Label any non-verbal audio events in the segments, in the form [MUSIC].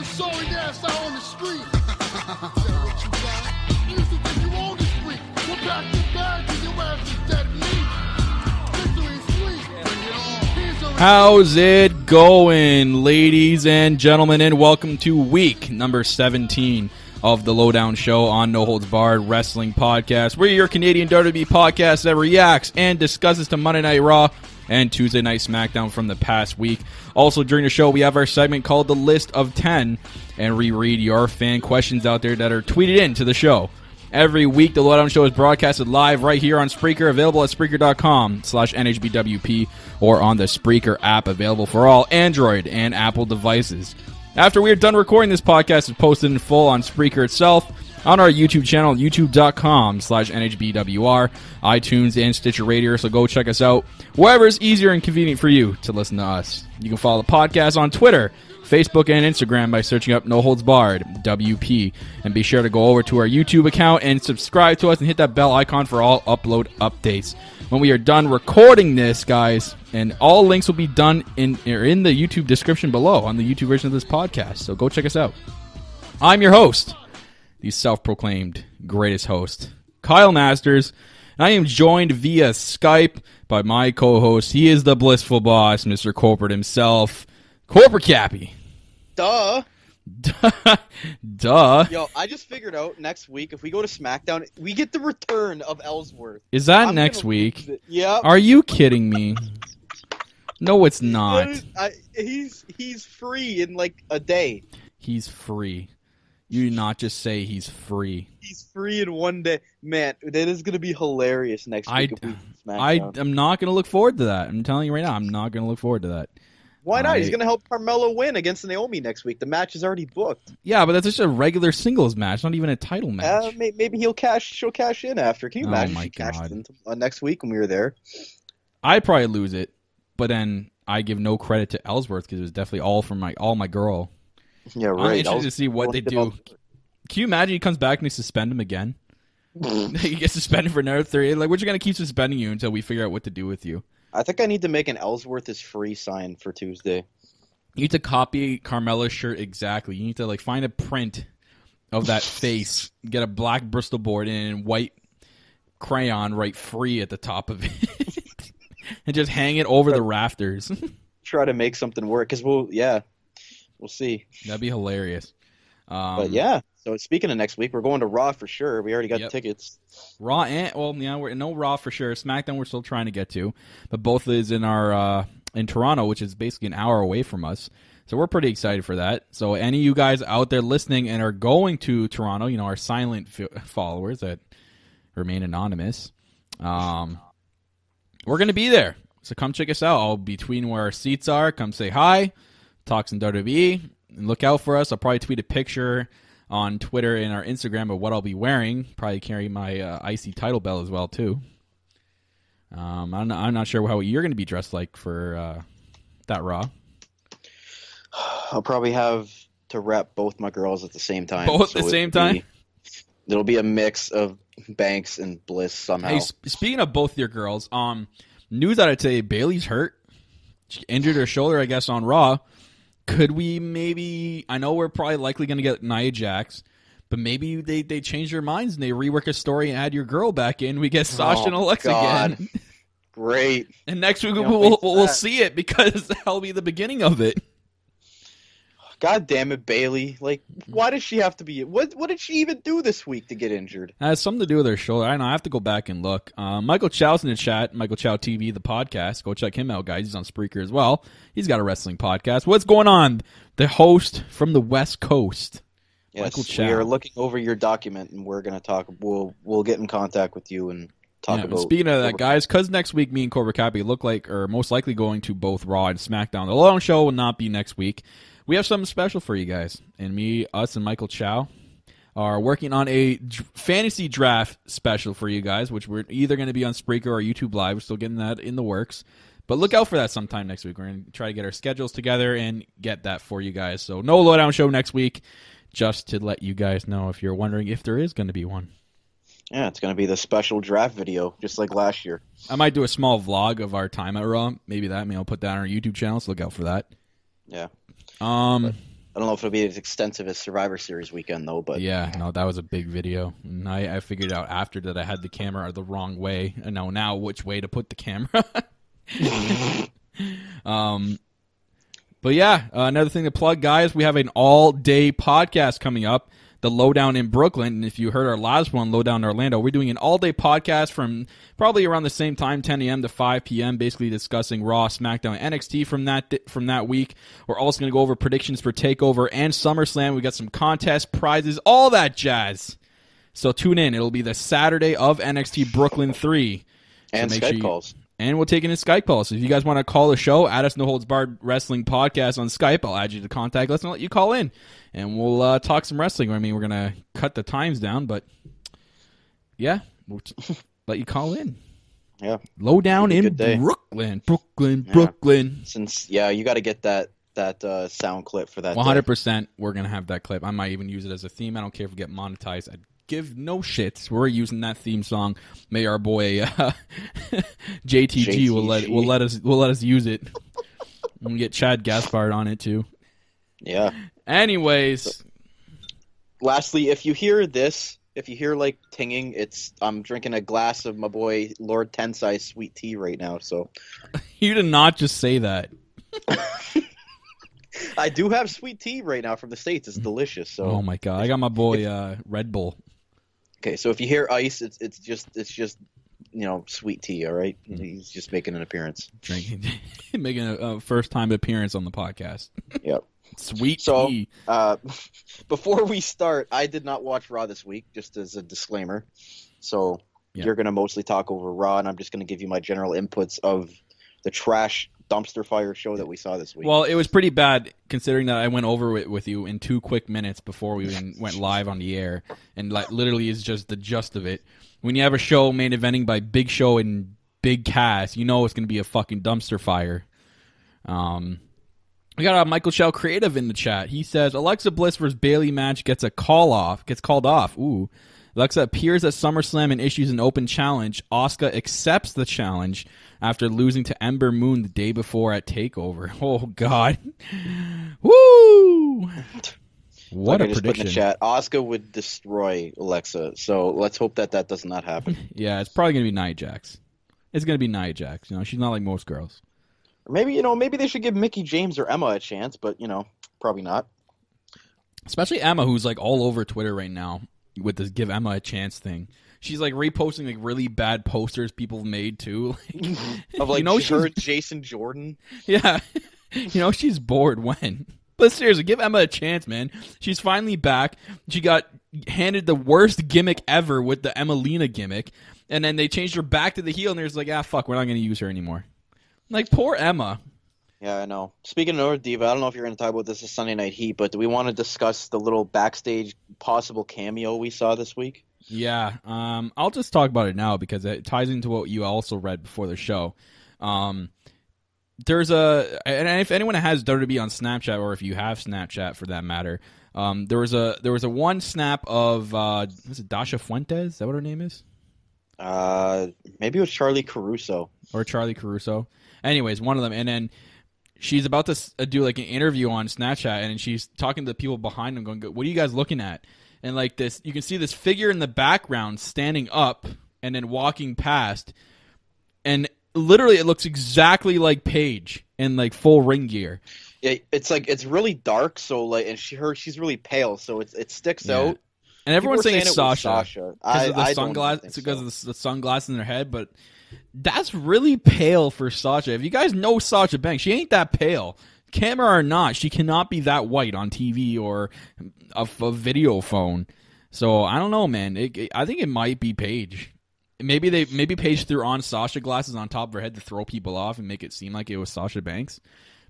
your sorry ass out on the street. [LAUGHS] What you got. You used to think you the street. Pack your bags and your ass is dead meat. How's it going, ladies and gentlemen, and welcome to week number 17 of the Lowdown Show on No Holds Barred Wrestling Podcast. We're your Canadian WWE podcast that reacts and discusses to Monday Night Raw and Tuesday Night SmackDown from the past week. Also, during the show, we have our segment called The List of 10 and reread your fan questions out there that are tweeted in to the show. Every week, the Lowdown Show is broadcasted live right here on Spreaker, available at Spreaker.com slash NHBWP or on the Spreaker app, available for all Android and Apple devices. After we are done recording this podcast, it's posted in full on Spreaker itself, on our YouTube channel, youtube.com slash NHBWR, iTunes, and Stitcher Radio, so go check us out wherever is easier and convenient for you to listen to us. You can follow the podcast on Twitter, Facebook, and Instagram by searching up No Holds Barred, WP. And be sure to go over to our YouTube account and subscribe to us and hit that bell icon for all upload updates. When we are done recording this, guys, and all links will be done in, in the YouTube description below on the YouTube version of this podcast. So go check us out. I'm your host, the self proclaimed greatest host, Kyle Masters. And I am joined via Skype by my co host. He is the blissful boss, Mr. Corporate himself, Corporate Cappy. Duh. Duh. [LAUGHS] Duh. Yo, I just figured out next week if we go to SmackDown, we get the return of Ellsworth. Is that I'm next week? Yeah. Are you kidding me? No, it's not. I, he's he's free in like a day. He's free. You do not just say he's free. He's free in one day. Man, that is gonna be hilarious next I- week we I am not going to look forward to that. I'm telling you right now, I'm not going to look forward to that. Why not? He's gonna help Carmella win against Naomi next week. The match is already booked. Yeah, but that's just a regular singles match, not even a title match. Uh, may, maybe he'll cash. She'll cash in after. Can you Oh imagine? my she God. in uh, next week when we were there. I'd probably lose it, but then I give no credit to Ellsworth because it was definitely all from my all my girl. Yeah, right. I'm interested to see what they do. Can you imagine he comes back and they suspend him again? Mm. [LAUGHS] he gets suspended for another three. Like, we're just gonna keep suspending you until we figure out what to do with you. I think I need to make an Ellsworth is free sign for Tuesday. You need to copy Carmella's shirt exactly. You need to like find a print of that [LAUGHS] face, get a black Bristol board and white crayon, write free at the top of it, [LAUGHS] and just hang it over the rafters. Try to make something work because we'll yeah, we'll see. That'd be hilarious. Um, But yeah, so speaking of next week, we're going to Raw for sure. We already got Yep. tickets. Raw and well, yeah, we're no Raw for sure. SmackDown we're still trying to get to, but both is in our uh, in Toronto, which is basically an hour away from us. So we're pretty excited for that. So any of you guys out there listening and are going to Toronto, you know, our silent f- followers that remain anonymous, um, we're gonna be there. So come check us out. I'll be between where our seats are. Come say hi, talk some WWE, and look out for us. I'll probably tweet a picture on Twitter and our Instagram of what I'll be wearing. Probably carry my uh, icy title belt as well too. Um, I'm not, I'm not sure how you're going to be dressed like for uh, that Raw. [SIGHS] I'll probably have to rep both my girls at the same time. Both at the same time? be- It'll be a mix of Banks and Bliss somehow. Hey, sp- speaking of both your girls, um, news out of today: Bayley's hurt. She injured her shoulder, I guess, on Raw. Could we maybe? I know we're probably likely going to get Nia Jax, but maybe they they change their minds and they rework a story and add your girl back in. We get Sasha Oh, and Alexa God. again, Great. and next week we'll, we'll, we'll see it because [LAUGHS] that'll be the beginning of it. God damn it, Bayley! Like, why does she have to be? What What did she even do this week to get injured? It has something to do with her shoulder. I know. I have to go back and look. Uh, Michael Chow's in the chat. Michael Chow TV, the podcast. Go check him out, guys. He's on Spreaker as well. He's got a wrestling podcast. What's going on? The host from the West Coast. Michael Chow. we are looking over your document, and we're gonna talk. We'll We'll get in contact with you and talk Yeah, about. speaking of that, guys, because next week me and Cobra Cappy look like, or most likely going to both Raw and SmackDown. The long Show will not be next week. We have something special for you guys, and me, us, and Michael Chow are working on a d- fantasy draft special for you guys, which we're either going to be on Spreaker or YouTube Live. We're still getting that in the works. But look out for that sometime next week. We're going to try to get our schedules together and get that for you guys. So no lowdown show next week, just to let you guys know if you're wondering if there is going to be one. Yeah, it's gonna be the special draft video, just like last year. I might do a small vlog of our time at Raw. Maybe that. Maybe I'll put that on our YouTube channel. So look out for that. Yeah. Um, I don't know if it'll be as extensive as Survivor Series weekend though, but Yeah, no, that was a big video. And I, I figured out after that I had the camera the wrong way. I know now which way to put the camera. [LAUGHS] um, but yeah, uh, another thing to plug, guys, we have an all day podcast coming up. The Lowdown in Brooklyn. And if you heard our last one, Lowdown in Orlando, we're doing an all day podcast from probably around the same time, 10 a.m. to 5 p.m., basically discussing Raw, SmackDown, NXT from that from that week. We're also going to go over predictions for TakeOver and SummerSlam. We got some contest prizes, all that jazz. So tune in. It'll be the Saturday of NXT Brooklyn 3. So and make Skype sure you- calls. And we'll take in a Skype call. So if you guys want to call the show, add us No Holds Barred Wrestling Podcast on Skype. I'll add you to contact us and let you call in. And we'll uh, talk some wrestling. I mean, we're going to cut the times down, but yeah, we'll t- [LAUGHS] let you call in. Yeah, Low down in. Brooklyn. Brooklyn, Yeah. Brooklyn. since yeah, you got to get that that uh, sound clip for that. Hundred percent, we're gonna have that clip. I might even use it as a theme. I don't care if we get monetized. I give no shits. We're using that theme song. May our boy uh, [LAUGHS] JTG, will let will let us will let us use it. [LAUGHS] and we get Shad Gaspard on it too. Yeah. Anyways, Lastly, if you hear this, if you hear like tinging, it's I'm drinking a glass of my boy Lord Tensai sweet tea right now. So [LAUGHS] you did not just say that. I do have sweet tea right now from the states. It's delicious. So Oh my god, I got my boy uh, Red Bull. Okay, so if you hear ice, it's it's just it's just you know sweet tea. All right, Mm. he's just making an appearance. drinking, [LAUGHS] making a, a first time appearance on the podcast. [LAUGHS] Yep. Sweet So- tea. Uh, [LAUGHS] before we start, I did not watch Raw this week, just as a disclaimer. So Yeah. you're going to mostly talk over Raw, and I'm just going to give you my general inputs of the trash dumpster fire show that we saw this week. Well, it was pretty bad considering that I went over it with you in two quick minutes before we went live on the air, and like literally is just the gist of it. When you have a show main eventing by Big Show and Big Cass, you know it's going to be a fucking dumpster fire. Um, we got uh, Michael Shell Creative in the chat. He says Alexa Bliss versus Bayley match gets a call off, gets called off. Ooh. Alexa appears at SummerSlam and issues an open challenge. Asuka accepts the challenge after losing to Ember Moon the day before at Takeover. [LAUGHS] Oh God, [LAUGHS] woo! What like a put in prediction! the chat, Asuka would destroy Alexa. So let's hope that that does not happen. [LAUGHS] Yeah, it's probably gonna be Nia Jax. It's gonna be Nia Jax. You know, she's not like most girls. or maybe you know, maybe they should give Mickie James or Emma a chance, but you know, probably not. Especially Emma, who's like all over Twitter right now with this "Give Emma a Chance" thing. She's like reposting like really bad posters people made too. [LAUGHS] like, Of like You know her, she's- [LAUGHS] Jason Jordan. Yeah. [LAUGHS] you know, she's bored when. But seriously, give Emma a chance, man. She's finally back. She got handed the worst gimmick ever with the Emmalina gimmick. And then they changed her back to the heel, and they're just like, ah, fuck, we're not going to use her anymore. Like, poor Emma. Yeah, I know. Speaking of North Diva, I don't know if you're going to talk about this as Sunday Night Heat, but do we want to discuss the little backstage possible cameo we saw this week? Yeah, um, I'll just talk about it now because it ties into what you also read before the show. Um, there's a, and if anyone has WWE on Snapchat, or if you have Snapchat for that matter, um, there was a there was a one snap of uh, was it Dasha Fuentes? Is that what her name is? Uh, maybe it was Charly Caruso. or Charly Caruso. Anyways, one of them, and then she's about to uh, do like an interview on Snapchat, and she's talking to the people behind them, going, "What are you guys looking at?" And like this, you can see this figure in the background standing up and then walking past, and literally, it looks exactly like Paige in like full ring gear. It, it's like it's really dark, so like, and she her she's really pale, so it's it sticks Yeah. out. And everyone's People saying it's it Sasha. Sasha. because of the I don't sunglass. think It's because of the, the sunglasses in their head, but that's really pale for Sasha. If you guys know Sasha Banks, she ain't that pale. Camera or not, she cannot be that white on TV or a, a video phone. So I don't know, man. It, it- I think it might be Paige. Maybe they maybe Paige threw on Sasha glasses on top of her head to throw people off and make it seem like it was Sasha Banks.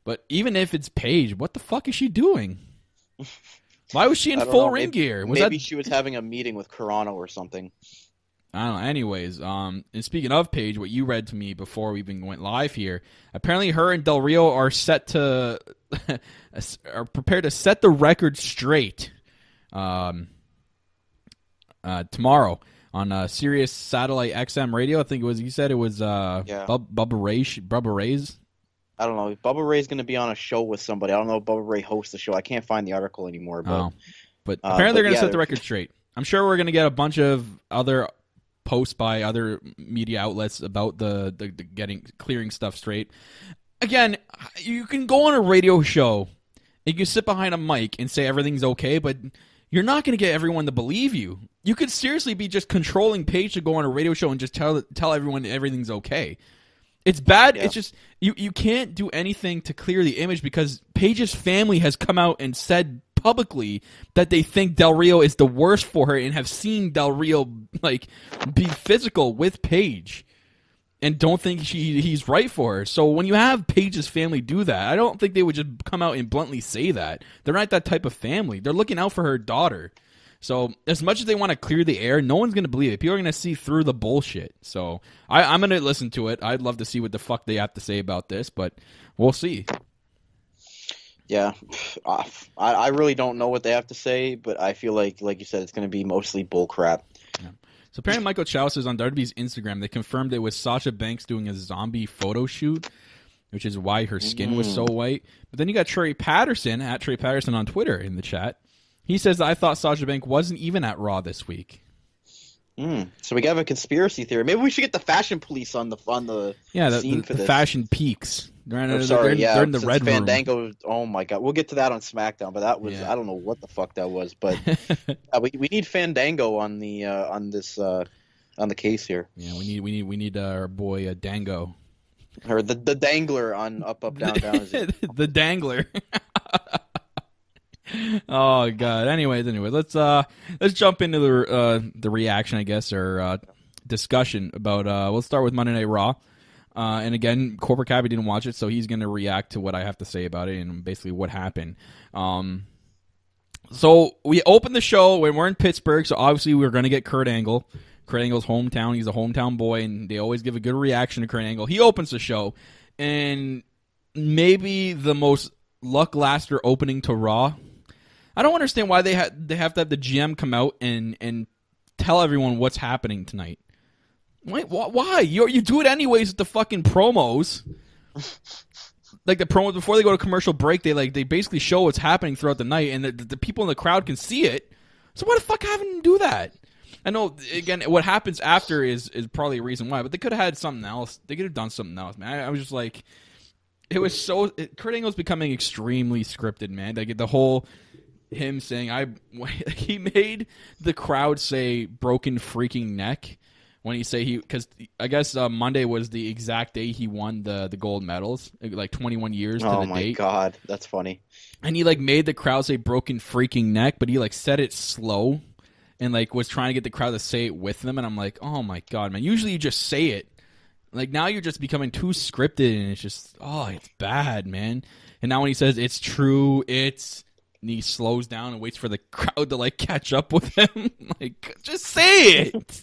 But even if it's Paige, what the fuck is she doing? [LAUGHS] Why was she in full know, ring maybe- gear? Was Maybe that she was having a meeting with Carano or something. I don't know. Anyways, um, and speaking of Paige, what you read to me before we even went live here, apparently her and Del Rio are set to [LAUGHS] are prepared to set the record straight, um, uh, tomorrow on uh, Sirius Satellite XM Radio. I think it was. You said it was uh, Yeah. Bub, Bubba Ray, Bubba Ray's. I don't know. Bubba Ray's going to be on a show with somebody. I don't know if Bubba Ray hosts the show. I can't find the article anymore. But Oh. But Uh, apparently but they're going to yeah, set the record straight. I'm sure we're going to get a bunch of other posts by other media outlets about the, the, the getting clearing stuff straight. Again, you can go on a radio show and you can sit behind a mic and say everything's okay, but you're not going to get everyone to believe you. You could seriously be just controlling Paige to go on a radio show and just tell tell everyone everything's okay. It's bad. Yeah. It's just you you can't do anything to clear the image because Paige's family has come out and said publicly that they think Del Rio is the worst for her and have seen Del Rio like be physical with Paige and don't think she he's right for her. So when you have Paige's family do that, I don't think they would just come out and bluntly say that. They're not that type of family. They're looking out for her daughter. So as much as they want to clear the air, no one's gonna believe it. People are gonna see through the bullshit. So I, I'm gonna listen to it. I'd love to see what the fuck they have to say about this, but we'll see. Yeah, I, I really don't know what they have to say. But I feel like, like you said, it's going to be mostly bull crap. So apparently, Michael Chow says on WWE's Instagram they confirmed it was Sasha Banks doing a zombie photo shoot, which is why her skin was so white. But then you got Trey Patterson at Trey Patterson on Twitter in the chat. He says I thought Sasha Banks wasn't even at Raw this week. Mm. So we got a conspiracy theory. Maybe we should get the fashion police on the on the Yeah, the, scene the, for the this. fashion peaks. Oh, sorry, they're, yeah, they're in the red room. Fandango. Oh my god, we'll get to that on SmackDown. But that was Yeah. I don't know what the fuck that was. But [LAUGHS] uh, we we need Fandango on the uh, on this uh, on the case here, Yeah, we need we need we need our boy uh, Dango, or the the dangler on up up down down. [LAUGHS] The Dangler. [LAUGHS] oh god. Anyways, anyway, let's uh let's jump into the uh the reaction, I guess, or uh discussion about uh we'll start with Monday Night Raw. Uh, and again, Corporate Cabby didn't watch it, so he's going to react to what I have to say about it and basically what happened. Um, so we opened the show when we're in Pittsburgh, so obviously we are going to get Kurt Angle. Kurt Angle's hometown. He's a hometown boy, and they always give a good reaction to Kurt Angle. He opens the show, and maybe the most lackluster opening to Raw. I don't understand why they ha- they have to have the GM come out and and tell everyone what's happening tonight. Why? wh- Why? You you do it anyways with the fucking promos. [LAUGHS] like the promos before they go to commercial break, they like they basically show what's happening throughout the night, and the, the people in the crowd can see it. So why the fuck have them do that? I know again what happens after is is probably a reason why, but they could have had something else. They could have done something else, man. I, I was just like, it was so. It, Kurt Angle's becoming extremely scripted, man. Like the whole him saying I [LAUGHS] he made the crowd say broken freaking neck when he say he because I guess uh, Monday was the exact day he won the the gold medals like 21 years to Oh the my date. God, that's funny. and he like made the crowd say broken freaking neck but he like said it slow and like was trying to get the crowd to say it with them and I'm like oh my god man. Usually you just say it. Like now you're just becoming too scripted and it's just oh it's bad man. And now when he says it's true it's and he slows down and waits for the [LAUGHS] crowd to like catch up with him [LAUGHS] like just say it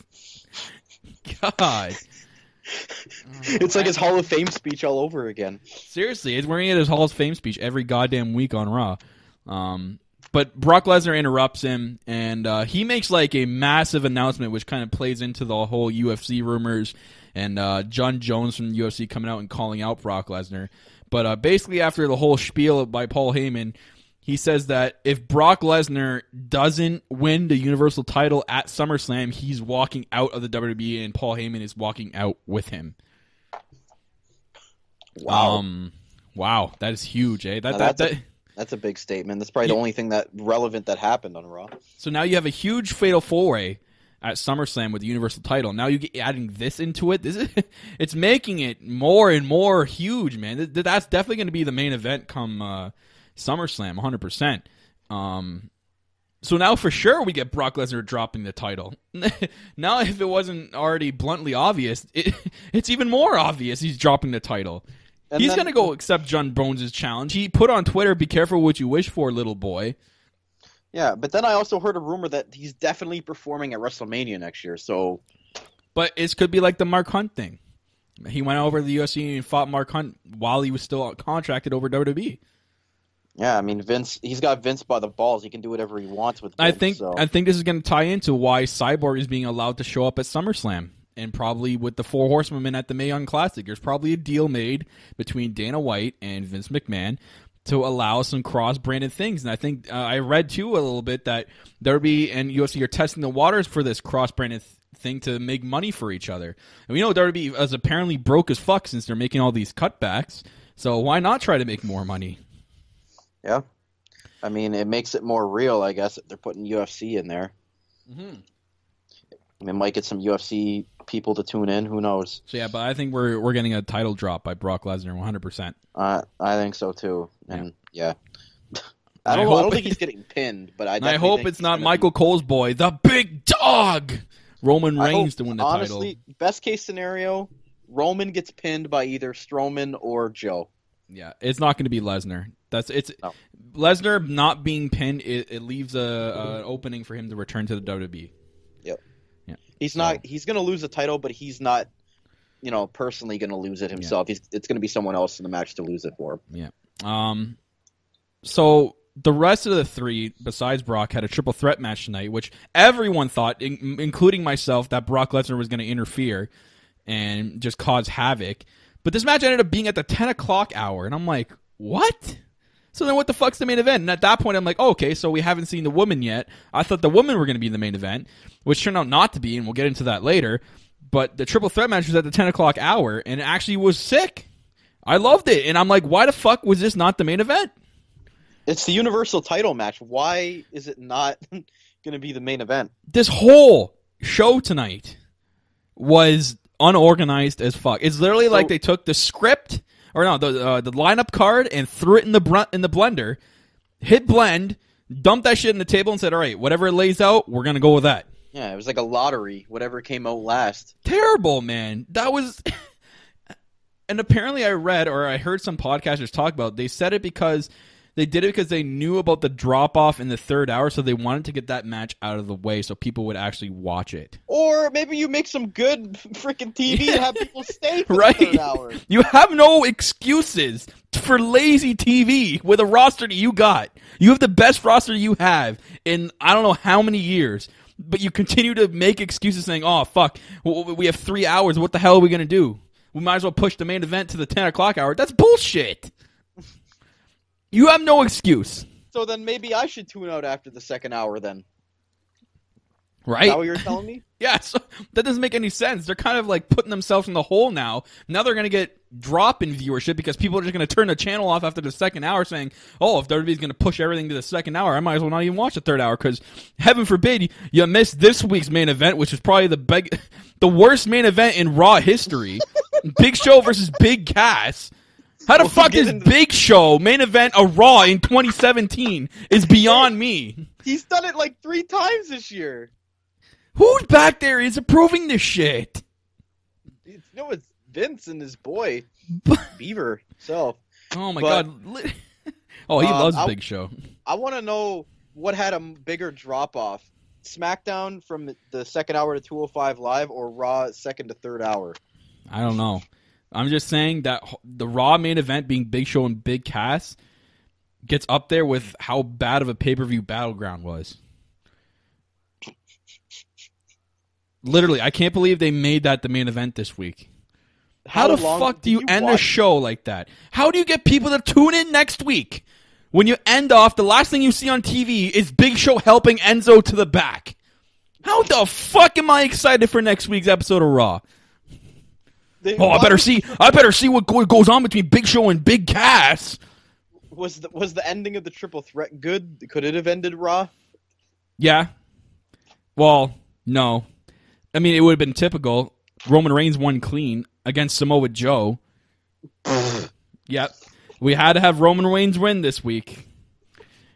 god [LAUGHS] It's like his Hall of Fame speech all over again. Seriously, it's wearing it as Hall of Fame speech every goddamn week on Raw. Um, but Brock Lesnar interrupts him, and uh, he makes like a massive announcement, which kind of plays into the whole UFC rumors and uh, Jon Jones from the UFC coming out and calling out Brock Lesnar. But uh, basically, after the whole spiel by Paul Heyman, he says that if Brock Lesnar doesn't win the Universal title at SummerSlam, he's walking out of the WWE, and Paul Heyman is walking out with him. Wow, Um, wow, that is huge, eh? That, that, that's a- that, that's a big statement. That's probably the only thing that relevant that happened on Raw. so now you have a huge fatal four way at SummerSlam with the Universal title. Now you get adding this into it. This is [LAUGHS] it's making it more and more huge, man. That's definitely going to be the main event come uh, SummerSlam, 100. percent Um, so now for sure we get Brock Lesnar dropping the title. [LAUGHS] now, if it wasn't already bluntly obvious, it, [LAUGHS] it's even more obvious he's dropping the title. And He's then- gonna go accept John Bones' challenge. He put on Twitter, "Be careful what you wish for, little boy." Yeah, but then I also heard a rumor that he's definitely performing at WrestleMania next year. So But it could be like the Mark Hunt thing. He went over to the UFC and fought Mark Hunt while he was still contracted over WWE. Yeah, I mean Vince, he's got Vince by the balls. He can do whatever he wants with. Vince, I think so. I think this is going to tie into why Cyborg is being allowed to show up at SummerSlam. and probably with the four horsewomen at the Mae Young Classic, there's probably a deal made between Dana White and Vince McMahon to allow some cross-branded things. And I think uh, I read too a little bit that Derby and UFC are testing the waters for this cross-branded th- thing to make money for each other. And we know Derby is apparently broke as fuck since they're making all these cutbacks. So why not try to make more money? Yeah. I mean, it makes it more real, I guess, if they're putting UFC in there. Mm-hmm. I mean, might get some UFC people to tune in. Who knows? So yeah, but I think we're we're getting a title drop by Brock Lesnar, 100. percent Uh, I think so too. And yeah, I I don't. I, hope don't think he's getting pinned, but I. I hope think it's not Michael Cole's boy, the big dog, Roman Reigns, hope- to win the honestly, title. best case scenario, Roman gets pinned by either Strowman or Joe. Yeah, it's not going to be Lesnar. That's it's No. Lesnar not being pinned. It, it leaves a, a opening for him to return to the. WWE. He's So- not. He's going to lose the title, but he's not. You know, personally going to lose it himself. He's, it's going to be someone else in the match to lose it for him. Um, so the rest of the three, besides Brock, had a triple threat match tonight, which everyone thought, in, including myself, that Brock Lesnar was going to interfere and just cause havoc. But this match ended up being at the ten o'clock hour, and I'm like, what? So then, what the fuck's the main event? And at that point, I'm like, oh, okay, so we haven't seen the woman yet. I thought the women were going to be in the main event, which turned out not to be, and we'll get into that later. But the triple threat match was at the ten o'clock hour, and it actually was sick. I loved it, and I'm like, why the fuck was this not the main event? It's the Universal title match. Why is it not [LAUGHS] going to be the main event? This whole show tonight was unorganized as fuck. It's literally So- like they took the script or no, the uh, the lineup card and threw it in the br- in the blender, hit blend, dumped that shit in the table, and said, "All right, whatever it lays out, we're gonna go with that." Yeah, it was like a lottery. Whatever came out last. terrible, man. That was. [LAUGHS] and apparently, I read or I heard some podcasters talk about. They said it because they did it because they knew about the drop off in the third hour, so they wanted to get that match out of the way so people would actually watch it. Or maybe you make some good freaking TV and have people [LAUGHS] stay for Right? the third hour. You have no excuses for lazy TV with a roster that you got. You have the best roster you have in I don't know how many years, but you continue to make excuses saying, "Oh fuck, we have three hours. What the hell are we gonna do? We might as well push the main event to the ten o'clock hour." That's bullshit. You have no excuse, So then maybe I should tune out after the second hour. Then is right? that what you're telling me? [LAUGHS] Yeah, so that doesn't make any sense. They're kind of like putting themselves in the hole now. Now they're going to get drop in viewership because people are just going to turn the channel off after the second hour saying, oh, if WWE's going to push everything to the second hour, I might as well not even watch the third hour because heaven forbid you miss this week's main event, which is probably the big, [LAUGHS] the worst main event in Raw history. [LAUGHS] Big Show versus Big Cass. How the We'll fuck is into- Big Show main event a Raw in 2017 is beyond me. He's done it like three times this year. Who's back there is approving this shit? It's, no, it's Vince and his boy [LAUGHS] Beaver himself. Oh my But- god. [LAUGHS] Oh, he Um, loves I'll- Big Show. I want to know what had a bigger drop off: SmackDown from the second hour to 205 Live, or Raw second to third hour. I don't know. I'm just saying that the Raw main event being Big Show and Big Cass gets up there with how bad of a pay per view battleground was. Literally, I can't believe they made that the main event this week. How, the fuck do did you, end a show like that? How do you get people to tune in next week? When you end off, the last thing you see on TV is Big Show helping Enzo to the back. How the fuck am I excited for next week's episode of Raw? They- Oh, I better see. I better see what goes on between Big Show and Big Cass. Was the was the ending of the triple threat good? Could it have ended Raw? Yeah. Well, no. I mean, it would have been typical. Roman Reigns won clean against Samoa Joe. [SIGHS] yep. We had to have Roman Reigns win this week.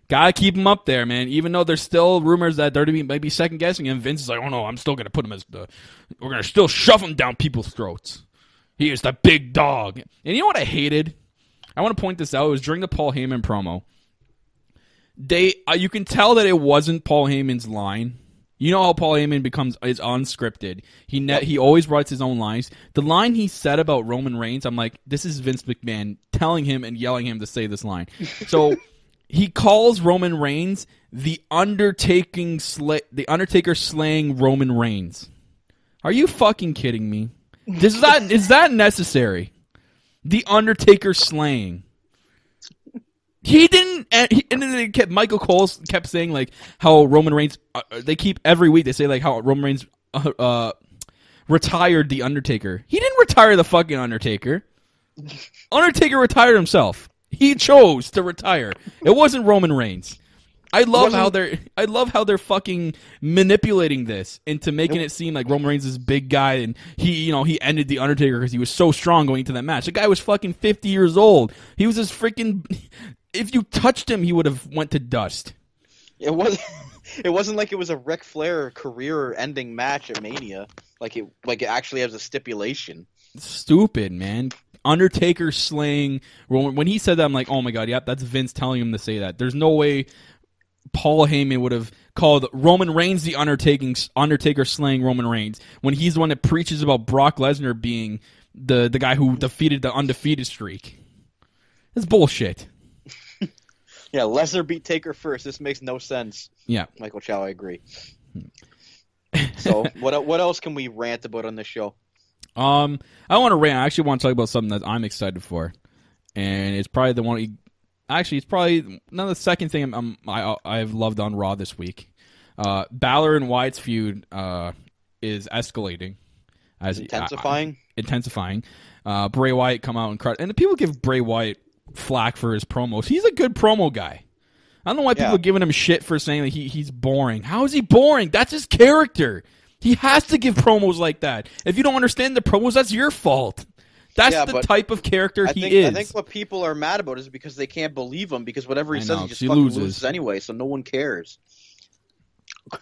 Gotta keep him up there, man. Even though there's still rumors that WWE might be second guessing him, Vince is like, "Oh no, I'm still gonna put him as the. We're gonna still shove him down people's throats. He is the big dog." And you know what I hated? I want to point this out. It was during the Paul Heyman promo. They, uh, you can tell that it wasn't Paul Heyman's line. You know how Paul Heyman becomes is unscripted. He ne- he always writes his own lines. The line he said about Roman Reigns, I'm like, this is Vince McMahon telling him and yelling him to say this line. So [LAUGHS] he calls Roman Reigns the Undertaking sla- the Undertaker slaying Roman Reigns. Are you fucking kidding me? Is that is that necessary? The Undertaker slaying. He didn't, and, he, and then they kept Michael Cole kept saying like how Roman Reigns. Uh, they keep every week they say like how Roman Reigns uh, uh, retired the Undertaker. He didn't retire the fucking Undertaker. [LAUGHS] Undertaker retired himself. He chose to retire. It wasn't Roman Reigns. I love how they're I love how they're fucking manipulating this into making it seem like Roman Reigns is big guy and he you know he ended the Undertaker because he was so strong going into that match. The guy was fucking fifty years old. He was this freaking. [LAUGHS] If you touched him, he would have went to dust. It was. [LAUGHS] It wasn't like it was a Ric Flair career-ending match at Mania. Like it, like it actually has a stipulation. Stupid man. Undertaker slaying Roman. When he said that, I'm like, oh my god, yep, that's Vince telling him to say that. There's no way Paul Heyman would have called Roman Reigns the Undertaking Undertaker slaying Roman Reigns when he's the one that preaches about Brock Lesnar being the the guy who defeated the undefeated streak. It's bullshit. [LAUGHS] Yeah, Lesnar beat Taker first. This makes no sense. Yeah. Michael Chow, I agree. so [LAUGHS] what what else can we rant about on this show? Um, I want to rant. I actually want to talk about something that I'm excited for, and it's probably the one. Actually, it's probably another second thing I'm, I'm, I I've loved on Raw this week. Uh, Balor and Wyatt's feud uh, is escalating, as intensifying. Uh, intensifying. Uh, Bray Wyatt come out and cry, and the people give Bray Wyatt flack for his promos. He's a good promo guy. I don't know why people are giving him shit for saying that he, he's boring. How is he boring? That's his character. He has to give promos like that. If you don't understand the promos, that's your fault. That's Yeah, the type of character I he think is. I think what people are mad about is because they can't believe him because whatever he I says know, he just fucking loses. loses. anyway, so no one cares.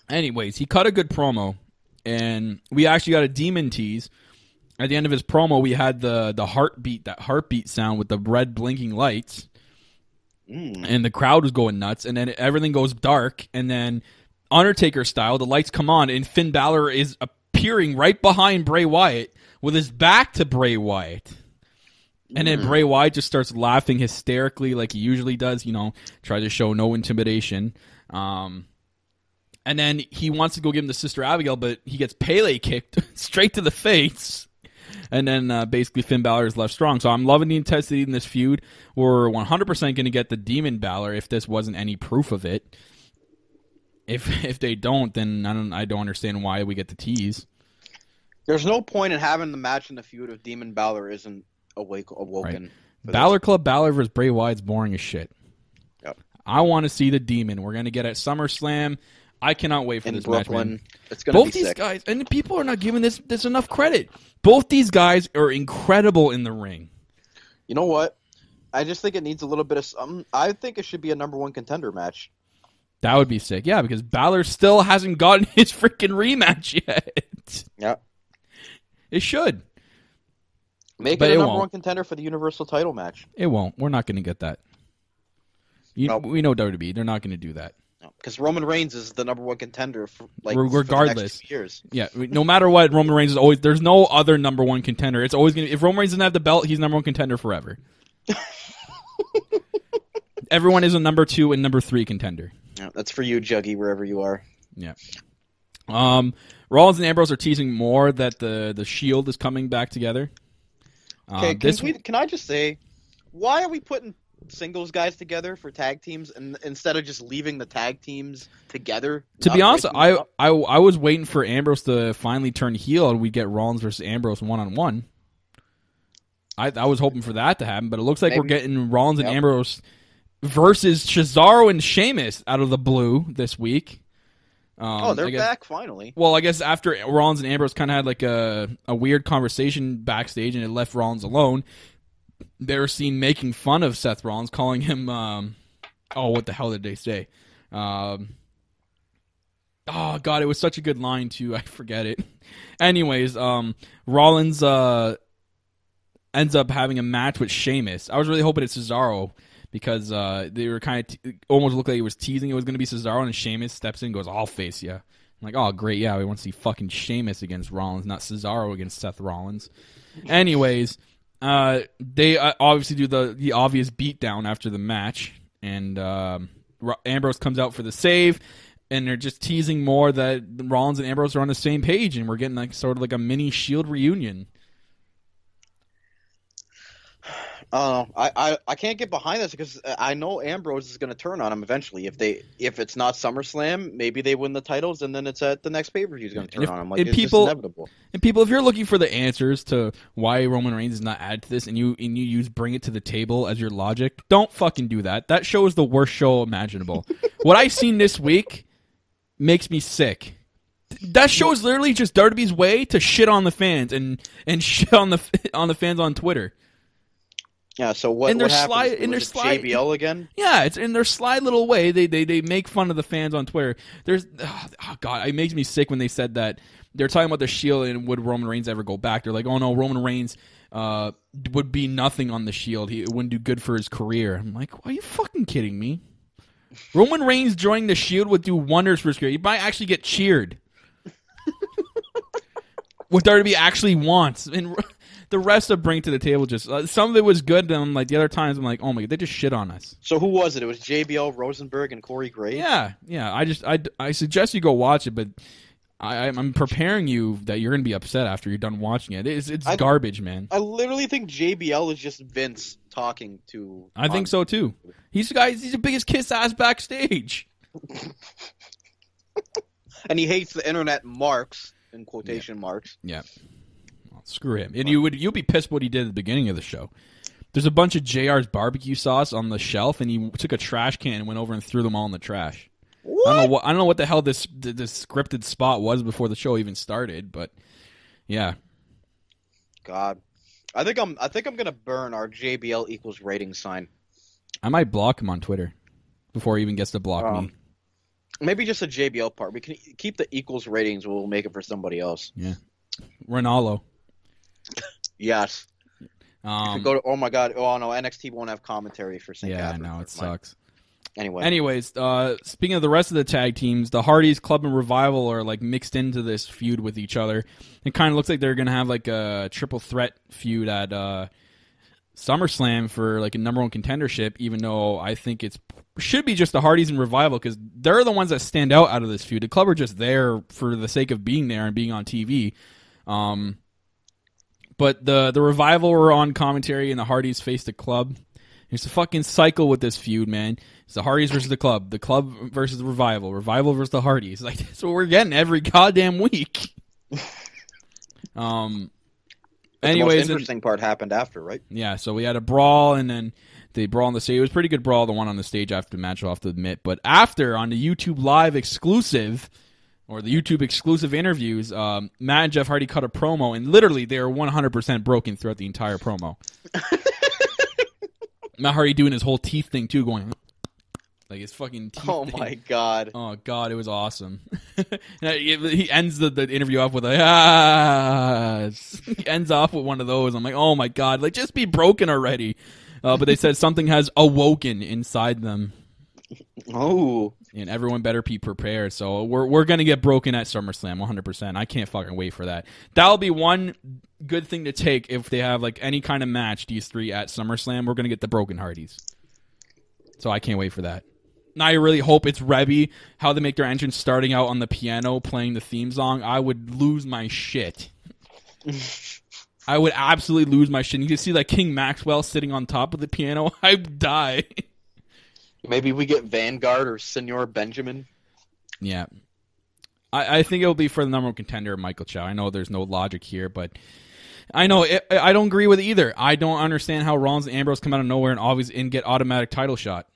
Anyways, he cut a good promo, and we actually got a demon tease. At the end of his promo, we had the the heartbeat, that heartbeat sound with the red blinking lights. Mm. and the crowd was going nuts, and then everything goes dark, and then Undertaker style, the lights come on, and Finn Balor is appearing right behind Bray Wyatt with his back to Bray Wyatt. And then Bray Wyatt just starts laughing hysterically like he usually does, you know, try to show no intimidation. Um, and then he wants to go give him to Sister Abigail, but he gets Pele kicked [LAUGHS] straight to the face. And then uh, basically Finn Balor is left strong. So I'm loving the intensity in this feud. We're 100% going to get the Demon Balor if this wasn't any proof of it. If [LAUGHS] if they don't, then I don't I don't understand why we get the tease. There's no point in having the match in the feud if Demon Balor isn't awake awoken. this. Balor Club Balor versus Bray Wyatt's boring as shit. Yep. I want to see the Demon. We're going to get at SummerSlam. I cannot wait for in this match. Man. It's gonna Both be these sick. guys, and people are not giving this this enough credit. Both these guys are incredible in the ring. You know what? I just think it needs a little bit of some. I think it should be a number one contender match. That would be sick. Yeah, because Balor still hasn't gotten [LAUGHS] his freaking rematch yet. Yeah. It should. Make But it a number won't. one contender for the Universal title match. It won't. We're not going to get that. You, Nope. We know WWE. They're not going to do that. No. Because Roman Reigns is the number one contender for like Re- for the next regardless. two years. Yeah, no matter what, Roman Reigns is always. There's no other number one contender. It's always gonna. If Roman Reigns doesn't have the belt, he's number one contender forever. [LAUGHS] Everyone is a number two and number three contender. Yeah, that's for you, Juggy, wherever you are. Yeah. Um, Rollins and Ambrose are teasing more that the the Shield is coming back together. Okay, Um, can, this we, can I just say, why are we putting singles guys together for tag teams and instead of just leaving the tag teams together? to be honest, I. I I was waiting for Ambrose to finally turn heel and we'd get Rollins versus Ambrose one on one. I I was hoping for that to happen, but it looks like we're getting Rollins and Yep. Ambrose versus Cesaro and Sheamus out of the blue this week. Um, oh, they're guess- back finally. Well, I guess after Rollins and Ambrose kind of had like a a weird conversation backstage, and it left Rollins alone. They were seen making fun of Seth Rollins, calling him, um, "Oh, what the hell did they say?" Um, oh God, it was such a good line too. [LAUGHS] I forget it. Anyways, um, Rollins uh, ends up having a match with Sheamus. I was really hoping it's Cesaro because uh, they were kind of t- almost looked like he was teasing it was going to be Cesaro, and Sheamus steps in and goes, "I'll face you." I'm like, "Oh, great, yeah, we want to see fucking Sheamus against Rollins, not Cesaro against Seth Rollins." [LAUGHS] Anyways, uh, they uh, obviously do the the obvious beatdown after the match, and um, Ro- Ambrose comes out for the save. and they're just teasing more that Rollins and Ambrose are on the same page, and we're getting like sort of like a mini Shield reunion. Uh, I, I I can't get behind this because I know Ambrose is going to turn on him eventually. If they if it's not SummerSlam, maybe they win the titles, and then it's at the next pay per view. He's going to turn if- on him. Like it's people- inevitable. And people, if you're looking for the answers to why Roman Reigns is not added to this, and you and you use bring it to the table as your logic, don't fucking do that. That show is the worst show imaginable. [LAUGHS] what I've seen this week makes me sick. That show is literally just WWE's way to shit on the fans and and [LAUGHS] shit on the on the fans on Twitter. Yeah. So what? And their what and Was their sly, JBL again. Yeah, it's in their sly little way. They they they make fun of the fans on Twitter. There's [SIGHS] oh, god, it makes me sick when they said that they're talking about the Shield and would Roman Reigns ever go back? They're like, oh no, Roman Reigns uh, would be nothing on the Shield. He it wouldn't do good for his career. I'm like, are you fucking kidding me? Roman Reigns joining the Shield would do wonders for his career. He might actually get cheered. [LAUGHS] what WWE actually wants, and the rest of bring to the table just uh, some of it was good. And like the other times, I'm like, oh my god, they just shit on us. So who was it? It was JBL, Rosenberg, and Corey Graves. Yeah, yeah. I just I, I suggest you go watch it, but I, I'm- I'm preparing you that you're gonna be upset after you're done watching it. It's it's I- garbage, man. I literally think JBL is just Vince talking to. I think so too. He's the guy. He's the biggest kiss ass backstage. [LAUGHS] And he hates the internet marks in quotation marks. Yeah. Screw him. And you would you'll be pissed what he did at the beginning of the show. There's a bunch of JR's barbecue sauce on the shelf, and he took a trash can and went over and threw them all in the trash. I don't know What? what I don't know what the hell this this scripted spot was before the show even started, but yeah. God, I think I'm. I think I'm gonna burn our JBL equals rating sign. I might block him on Twitter before he even gets to block Um, me. Maybe just a JBL part. We can keep the equals ratings. We'll make it for somebody else. Yeah, Ronaldo. Yes. Um, go to. Oh my God. Oh no. NXT won't have commentary for St. yeah, I know it sucks. Anyway. Anyways, uh, speaking of the rest of the tag teams, the Hardys, Club, and Revival are like mixed into this feud with each other. It kind of looks like they're gonna have like a triple threat feud at uh, SummerSlam for like a number one contendership. Even though I think it's should be just the Hardys and Revival because they're the ones that stand out out of this feud. The Club are just there for the sake of being there and being on TV. Um, but the the Revival were on commentary and the Hardys faced the Club. It's a fucking cycle with this feud, man. It's the Hardys versus the Club, the Club versus the Revival, Revival versus the Hardys. [LAUGHS] Like that's what we're getting every goddamn week. [LAUGHS] um. But the Anyways, most and- interesting part happened after, right? yeah, so we had a brawl and then the brawl on the stage. It was a pretty good brawl, the one on the stage after the match, I'll have to admit. But after, on the YouTube Live exclusive, or the YouTube exclusive interviews, um, Matt and Jeff Hardy cut a promo, and literally they are 100% broken throughout the entire promo. [LAUGHS] Matt Hardy doing his whole teeth thing, too, going like his fucking teeth Oh thing. my God. Oh god, it was awesome. [LAUGHS] He he ends the, the interview off with a ah. He ends off with one of those. I'm like, oh my god, like just be broken already. Uh, but they said something has awoken inside them, Oh. and everyone better be prepared. So we're we're gonna get broken at SummerSlam, 100. percent I can't fucking wait for that. That'll be one good thing to take if they have like any kind of match. These three at SummerSlam, we're gonna get the broken Hardys. So I can't wait for that. Now I really hope it's Reby, how they make their entrance starting out on the piano playing the theme song. I would lose my shit. [LAUGHS] I would absolutely lose my shit. You can see like King Maxel sitting on top of the piano. [LAUGHS] I'd die. Maybe we get Vanguard or Senor Benjamin. yeah. I, I think it'll be for the number one contender, Michael Chow. I know there's no logic here, but I know it, I don't agree with either. I don't understand how Rollins and Ambrose come out of nowhere and always and get automatic title shot.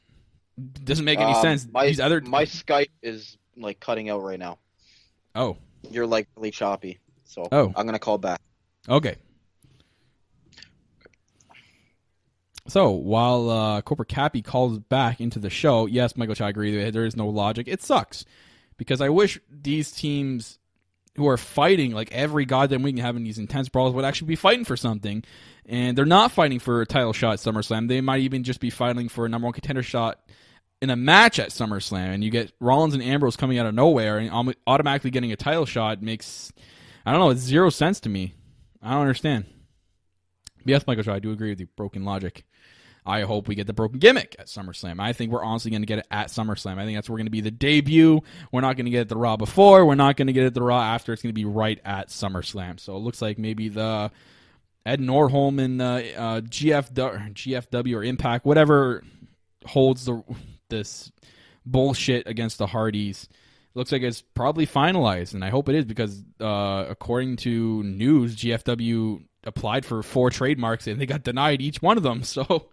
Doesn't make any Um, sense. My, These other my Skype is like cutting out right now. oh You're like really choppy. So Oh. I'm gonna call back. Okay. So while uh, Cobra Cappy calls back into the show, yes, Michael Chow, I agree. There is no logic. It sucks because I wish these teams who are fighting like every goddamn week and having these intense brawls would actually be fighting for something, and they're not fighting for a title shot at SummerSlam. They might even just be fighting for a number one contender shot in a match at SummerSlam, and you get Rollins and Ambrose coming out of nowhere and automatically getting a title shot makes I don't know. It's zero sense to me. I don't understand. Yes, Michael I do agree with you. Broken logic. I hope we get the broken gimmick at SummerSlam. I think we're honestly going to get it at SummerSlam. I think that's where we're going to be the debut. We're not going to get it the Raw before. We're not going to get it the Raw after. It's going to be right at SummerSlam. So it looks like maybe the Ed Nordholm and uh, uh, GFW, GFW or Impact, whatever holds the this bullshit against the Hardys. Looks like it's probably finalized, and I hope it is because uh, according to news, GFW applied for four trademarks and they got denied each one of them. [LAUGHS] So,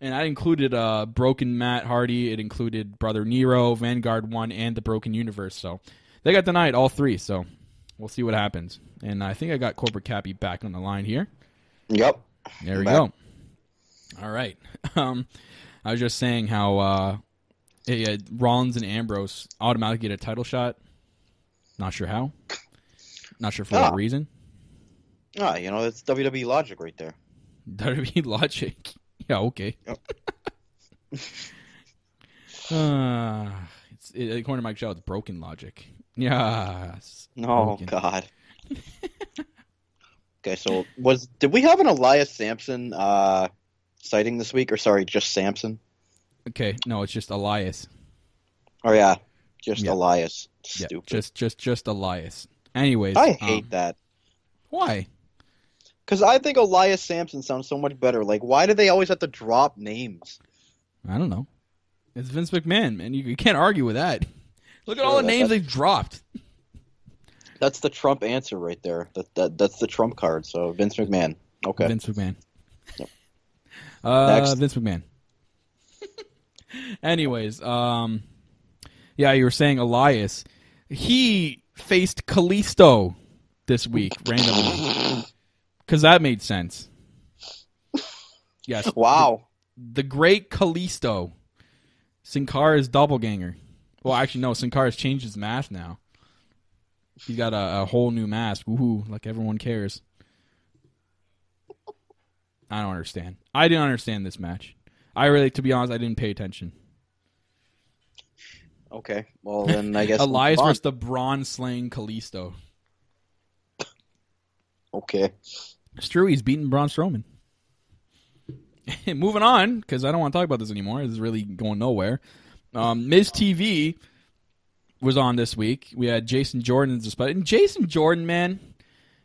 and that included uh, Broken Matt Hardy. It included Brother Nero, Vanguard One, and the Broken Universe. So they got denied all three. So we'll see what happens. And I think I got Corporate Cappy back on the line here. Yep. There we Back. go. All right. [LAUGHS] Um, I was just saying how uh, eh, uh, Rollins and Ambrose automatically get a title shot. Not sure how. Not sure for Ah. what reason. Ah, you know, it's WWE logic right there. [LAUGHS] WWE logic. [LAUGHS] Yeah, okay. Yep. uh, [LAUGHS] it's it, according to Mike Shaw, it's broken logic. Yes. Oh Broken. God. [LAUGHS] okay, so was did we have an Elias Samson uh sighting this week, or sorry, just Samson? Okay, no, it's just Elias. Oh yeah, just Yeah. Elias. Yeah, Stupid. just just just Elias. Anyways, I um, hate that why. Because I think Elias Samson sounds so much better. Like, why do they always have to drop names? I don't know. It's Vince McMahon, man. You, you can't argue with that. [LAUGHS] Look at Sure, all the that- names they've dropped. That's the Trump answer right there. That, that that's the Trump card. So Vince McMahon. Okay. Vince McMahon. Yep. [LAUGHS] Uh, Next. Vince McMahon. [LAUGHS] Anyways, um, yeah, you were saying Elias. He faced Kalisto this week randomly because that made sense. [LAUGHS] Yes. Wow. the great Kalisto, Sin Cara's doppelganger. Well, actually, no. Sin Cara's changed his mask now. He's got a, a whole new mask. Woohoo! Like everyone cares. I don't understand. I didn't understand this match. I really, to be honest, I didn't pay attention. Okay. Well, then I guess [LAUGHS] Elias versus the bronze slaying Kalisto. Okay. He's beaten Braun Strowman. [LAUGHS] Moving on, because I don't want to talk about this anymore. This is really going nowhere. Um, Miz TV was on this week. We had Jason Jordan as a spot, and Jason Jordan, man,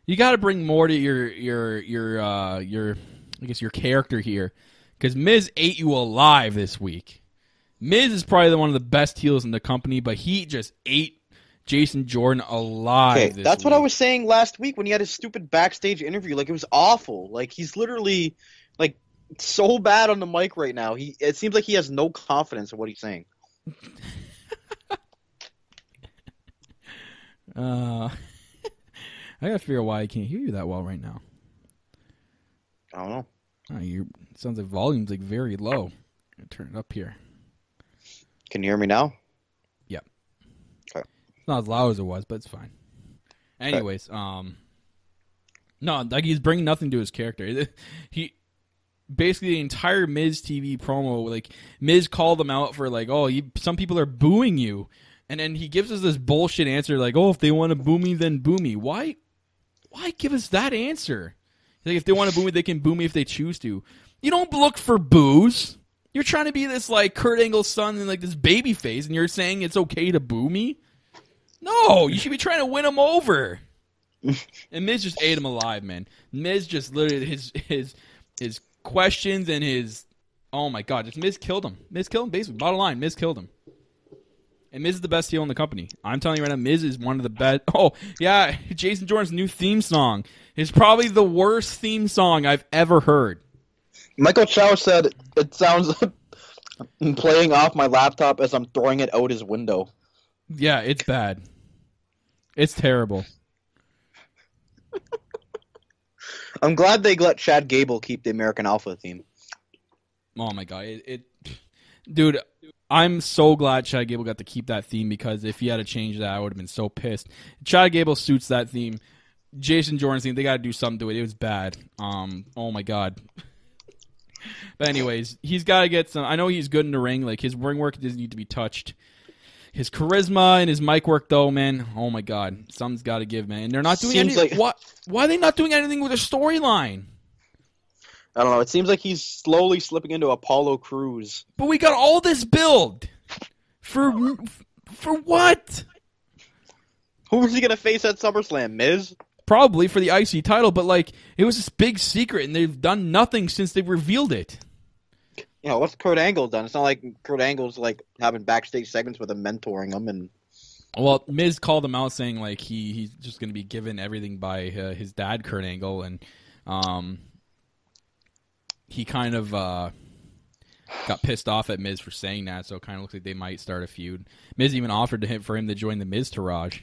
you got to bring more to your your your uh, your I guess your character here, because Miz ate you alive this week. Miz is probably one of the best heels in the company, but he just ate Jason Jordan alive. Okay, that's what I was saying last week when he had his stupid backstage interview. Like it was awful. Like he's literally like so bad on the mic right now. He it seems like he has no confidence in what he's saying. [LAUGHS] Uh, [LAUGHS] I gotta figure out why I can't hear you that well right now. I don't know. Oh, you sounds like volume's like very low. Turn it up here. Can you hear me now? It's not as loud as it was, but it's fine. Anyways, um, no, like he's bringing nothing to his character. [LAUGHS] He basically the entire Miz TV promo, like Miz called them out for like, oh, you, some people are booing you, and then he gives us this bullshit answer like, oh, if they want to boo me, then boo me. Why? Why give us that answer? Like if they want to boo me, they can boo me if they choose to. You don't look for boos. You're trying to be this like Kurt Angle's son and like this baby face, and you're saying it's okay to boo me. No, you should be trying to win him over. and Miz just ate him alive, man. Miz just literally his his his questions and his oh my god, just Miz killed him. Miz killed him basically. Bottom line, Miz killed him. And Miz is the best heel in the company. I'm telling you right now, Miz is one of the best. [LAUGHS] Oh yeah, Jason Jordan's new theme song is probably the worst theme song I've ever heard. Michael Chow said it sounds [LAUGHS] playing off my laptop as I'm throwing it out his window. Yeah, it's bad. It's terrible. [LAUGHS] I'm glad they let Chad Gable keep the American Alpha theme. Oh my god, it, it dude. I'm so glad Chad Gable got to keep that theme because if he had to change that, I would have been so pissed. Chad Gable suits that theme. Jason Jordan's theme, they got to do something to it. It was bad. Um, oh my god. but anyways, he's got to get some. I know he's good in the ring. Like his ring work doesn't need to be touched. His charisma and his mic work, though, man. Oh my god, something's got to give, man. And they're not doing Seems anything. like- What? Why are they not doing anything with a storyline? I don't know. It seems like he's slowly slipping into Apollo Crews. But we got all this build for for what? Who was he gonna face at SummerSlam? Miz? Probably for the IC title, but like it was this big secret, and they've done nothing since they revealed it. You know, what's Kurt Angle done? It's not like Kurt Angle's like having backstage segments with him mentoring him and Well, Miz called him out saying like he he's just going to be given everything by uh, his dad, Kurt Angle, and um, he kind of uh, got pissed off at Miz for saying that. So it kind of looks like they might start a feud. Miz even offered to him for him to join the Miztourage.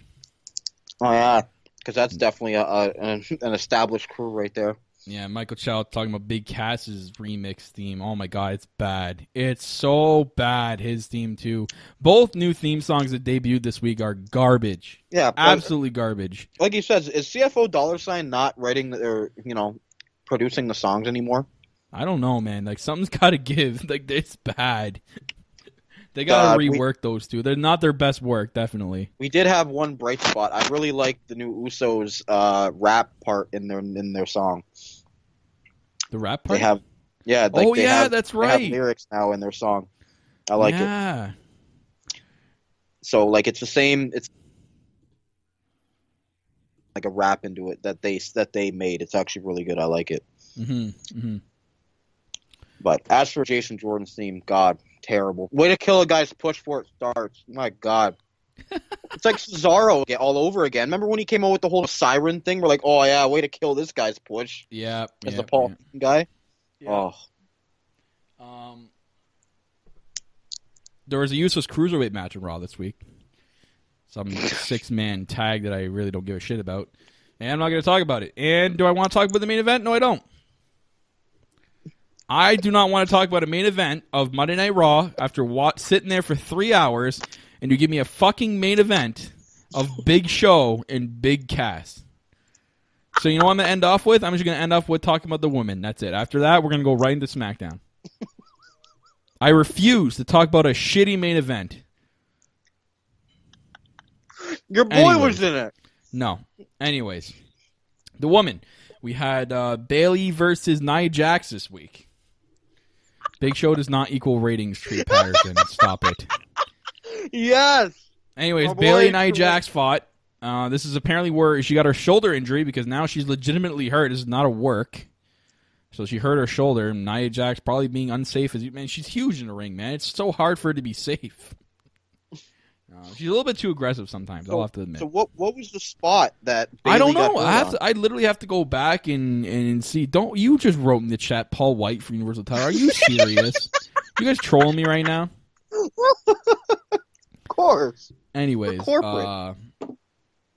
Oh yeah, because that's definitely a, a an, an established crew right there. Yeah, Michael Chow talking about Big Cass's remix theme. Oh my god, it's bad. It's so bad. His theme too. Both new theme songs that debuted this week are garbage. Yeah, Absolutely garbage. like he says, is CFO Dollar Sign not writing or you know producing the songs anymore? I don't know, man. Like something's [LAUGHS] got to give. Like it's bad. they gotta we- rework those two. They're not their best work, definitely. We did have one bright spot. I really liked the new Usos uh, rap part in their in their song. The rap part. They have, yeah. Like oh they yeah, have, that's they have right. lyrics now in their song. I like it. yeah. So like it's the same. It's like a rap into it that they that they made. It's actually really good. I like it. hmm hmm But as for Jason Jordan's theme, God, terrible. Way to kill a guy's push before it starts. My God. It's like Cesaro again, all over again. Remember when he came out with the whole siren thing? We're like, oh yeah, way to kill this guy's push Yeah. as yeah, the Paul guy. yeah. Oh, Um, there was a useless cruiserweight match in Raw this week. Some [LAUGHS] six man tag that I really don't give a shit about. And I'm not going to talk about it. And do I want to talk about the main event? No, I don't. I do not want to talk about a main event of Monday Night Raw after wa- sitting there for three hours and you give me a fucking main event of Big Show and Big Cass. So you know what I'm going to end off with? I'm just going to end off with talking about the woman. That's it. After that, we're going to go right into SmackDown. I refuse to talk about a shitty main event. your boy Anyways. was in it. No. Anyways, the woman. We had uh, Bayley versus Nia Jax this week. Big Show does not equal ratings. Tree [LAUGHS] Patterson, stop it. Yes. Anyways, My boy, Bayley and Nia. Jax fought. Uh, this is apparently where she got her shoulder injury because now she's legitimately hurt. This is not a work. So she hurt her shoulder. And Nia Jax probably being unsafe as man. She's huge in the ring, man. It's so hard for her to be safe. Uh, she's a little bit too aggressive sometimes. I'll have to admit. So what what was the spot that I don't know. I have on? to. I literally have to go back and and see. Don't you just wrote in the chat Paul White for Universal Title? Are you [LAUGHS] serious? you guys trolling me right now? Of course. Anyways, corporate. uh,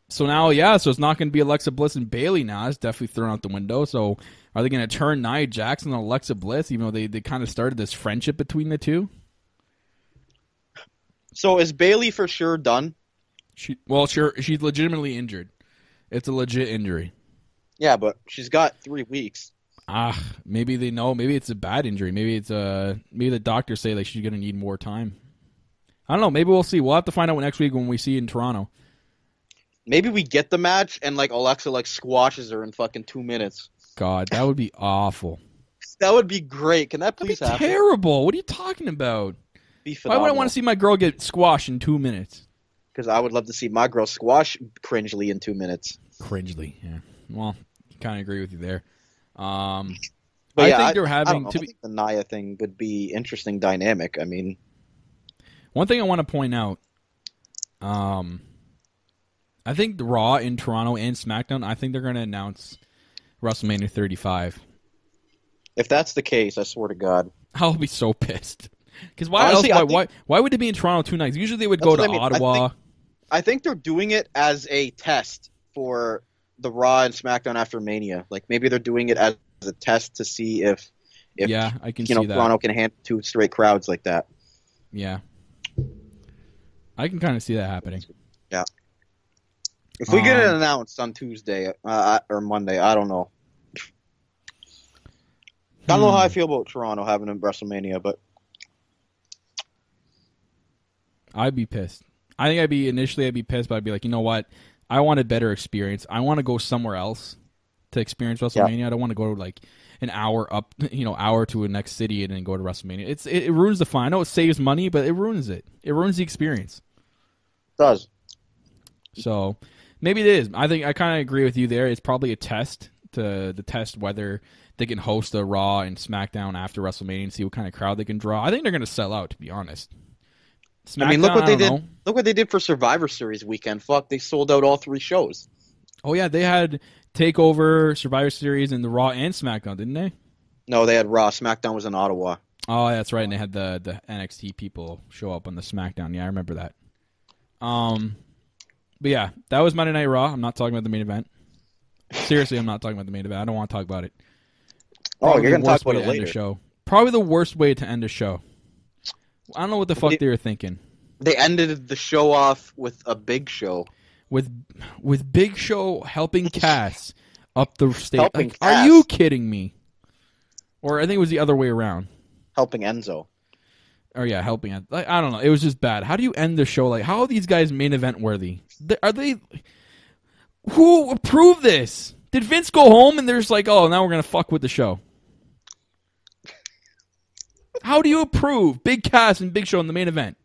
so now yeah, so it's not going to be Alexa Bliss and Bayley now. It's definitely thrown out the window. So are they going to turn Nia Jackson and Alexa Bliss? Even though they they kind of started this friendship between the two. So is Bayley for sure done? She well, sure, she's legitimately injured. It's a legit injury. Yeah, but she's got three weeks. Ah, maybe they know. Maybe it's a bad injury. Maybe it's uh maybe the doctors say like she's gonna need more time. I don't know. Maybe we'll see. We'll have to find out next week when we see in Toronto. Maybe we get the match and like Alexa like squashes her in fucking two minutes. God, that would be awful. That would be great. Can that That'd be please happen? terrible. What are you talking about? Be Why would I want to see my girl get squashed in two minutes? Because I would love to see my girl squash cringely in two minutes. Cringely. Yeah. Well, kind of agree with you there. Um, But I yeah, think they're having know. to I be. think the Nia thing would be interesting dynamic. I mean, One thing I want to point out, um, I think the Raw in Toronto and SmackDown. I think they're going to announce WrestleMania 35. if that's the case, I swear to God. [LAUGHS] I'll be so pissed. Because why Honestly, else? I Why, why? Why would it be in Toronto two nights? Usually they would go to I mean. I Ottawa. I think they're doing it as a test for the Raw and SmackDown after Mania. Like maybe they're doing it as a test to see if, if yeah, I can you know that. Toronto can handle two straight crowds like that. Yeah, I can kind of see that happening. Yeah. If we get it Um, announced on Tuesday uh, or Monday, I don't know. I don't know how I Hmm. feel about Toronto having a WrestleMania, but I'd be pissed. I think I'd be initially I'd be pissed, but I'd be like, you know what? I want a better experience. I want to go somewhere else to experience WrestleMania. I don't want to go like an hour up, [LAUGHS] you know, hour to a next city and then go to WrestleMania. It's it, it ruins the fun. I know it saves money, but it ruins it. It ruins the experience. does. So maybe it is. I think I kind of agree with you there. It's probably a test to the test whether they can host a Raw and SmackDown after WrestleMania and see what kind of crowd they can draw. I think they're going to sell out, to be honest. I mean, look what they did. know. Look what they did for Survivor Series weekend. Fuck, they sold out all three shows. Oh yeah, they had Takeover, Survivor Series, and the Raw and SmackDown, didn't they? No, they had Raw. SmackDown was in Ottawa. Oh, that's right. And they had the the NXT people show up on the SmackDown. Yeah, I remember that. Um, but yeah, that was Monday Night Raw. I'm not talking about the main event. Seriously, I'm not talking about the main event. I don't want to talk about it. Oh, you're gonna talk about it to end a later. show. Probably the worst way to end a show. I don't know what the fuck They- they were thinking. They ended the show off with a big show. with with Big Show helping [LAUGHS] Cass up the stage. Like, are you kidding me? Or I think it was the other way around. helping Enzo. Oh yeah, helping it. Like, I don't know. It was just bad. How do you end the show? Like, how are these guys main event worthy? Are they? Who approved this? Did Vince go home and there's like, oh, now we're gonna fuck with the show? How do you approve Big Cass and Big Show in the main event?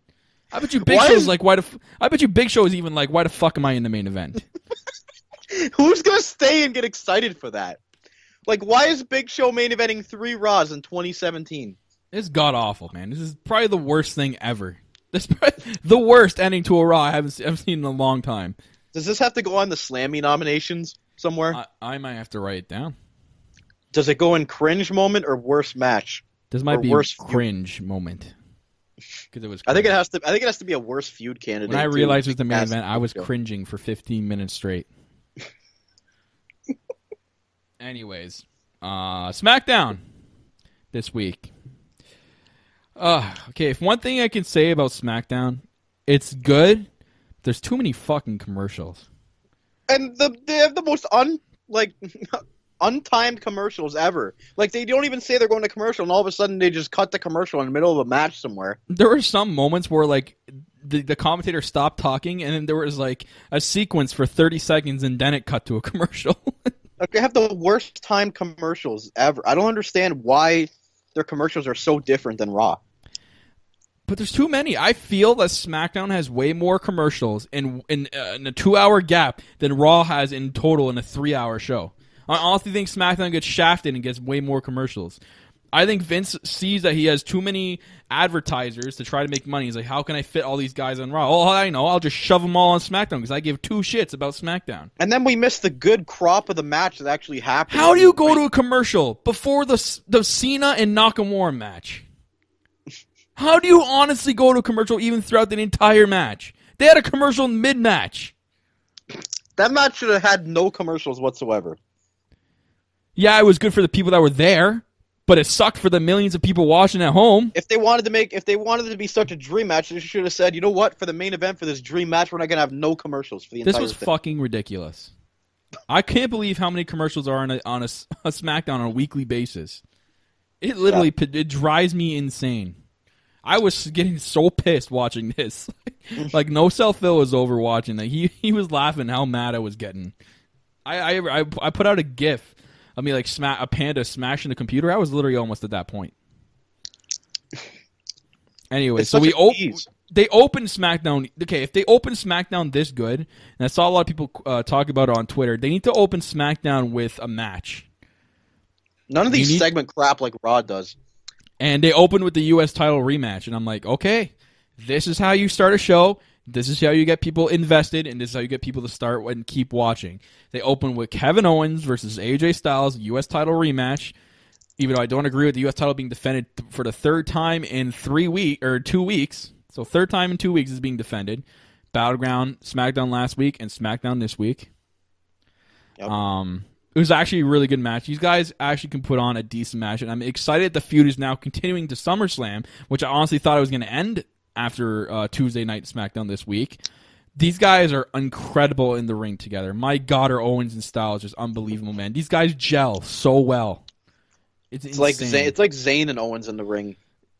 I bet you Big Why Show's is- like, why the? F- I bet you Big Show is even like, why the fuck am I in the main event? [LAUGHS] Who's gonna stay and get excited for that? Like, why is Big Show main eventing three Raws in 2017? It's god awful, man. This is probably the worst thing ever. This [LAUGHS] is the worst ending to a Raw I haven't, I've seen in a long time. Does this have to go on the Slammy nominations somewhere? I, I might have to write it down. Does it go in cringe moment or worst match? This might be worst a feud. cringe moment because it was. I think it has to. I think it has to be a worst feud candidate. When I realized it was the main event, I was cringing for 15 minutes straight. [LAUGHS] Anyways, uh, SmackDown this week. Uh, okay, if one thing I can say about SmackDown, it's good. There's too many fucking commercials. and the they have the most un like [LAUGHS] untimed commercials ever. Like they don't even say they're going to commercial, and all of a sudden they just cut the commercial in the middle of a match somewhere. there were some moments where like the, the commentator stopped talking and then there was like a sequence for 30 seconds and then it cut to a [LAUGHS] commercial Like they have the worst timed commercials ever. I don't understand why their commercials are so different than Raw. but there's too many i feel that smackdown has way more commercials in in, uh, in a two hour gap than raw has in total in a three hour show i honestly think smackdown gets shafted and gets way more commercials I think Vince sees that he has too many advertisers to try to make money. He's like, how can I fit all these guys on Raw? Oh, I know. I'll just shove them all on SmackDown because I give two shits about SmackDown. And then we miss the good crop of the match that actually happened. How do you go to a commercial before the the Cena and Nakamura match? How do you honestly go to a commercial even throughout the entire match? They had a commercial mid match. that match should have had no commercials whatsoever. Yeah, it was good for the people that were there, but it sucked for the millions of people watching at home. If they wanted to make, if they wanted it to be such a dream match, they should have said, you know what, for the main event for this dream match, we're not gonna have no commercials for the entire. This was thing. fucking ridiculous. I can't believe how many commercials are on a, on a, [LAUGHS] a SmackDown on a weekly basis. It literally p it drives me insane. I was getting so pissed watching [LAUGHS] this. [LAUGHS] like no self Phil was over watching that. He he was laughing how mad I was getting. I I I, I put out a GIF of me like sma- a panda smashing the computer. I was literally almost at that point. Anyway, It's so we open they opened SmackDown. Okay, if they open SmackDown this good, and I saw a lot of people uh, talk about it on Twitter, they need to open SmackDown with a match. None of these need- segment crap like Raw does. And they opened with the U.S. title rematch, and I'm like, okay, this is how you start a show. This is how you get people invested, and this is how you get people to start and keep watching. They open with Kevin Owens versus AJ Styles, U.S. title rematch. Even though I don't agree with the U.S. title being defended for the third time in three week or two weeks, so third time in two weeks is being defended. Battleground, SmackDown last week, and SmackDown this week. Yep. Um, it was actually a really good match. These guys actually can put on a decent match, and I'm excited the feud is now continuing to SummerSlam, which I honestly thought it was going to end after uh, Tuesday Night SmackDown this week. These guys are incredible in the ring together. My God, are Owens and Styles just unbelievable, man. These guys gel so well. It's, It's like it's like Zayn and Owens in the ring.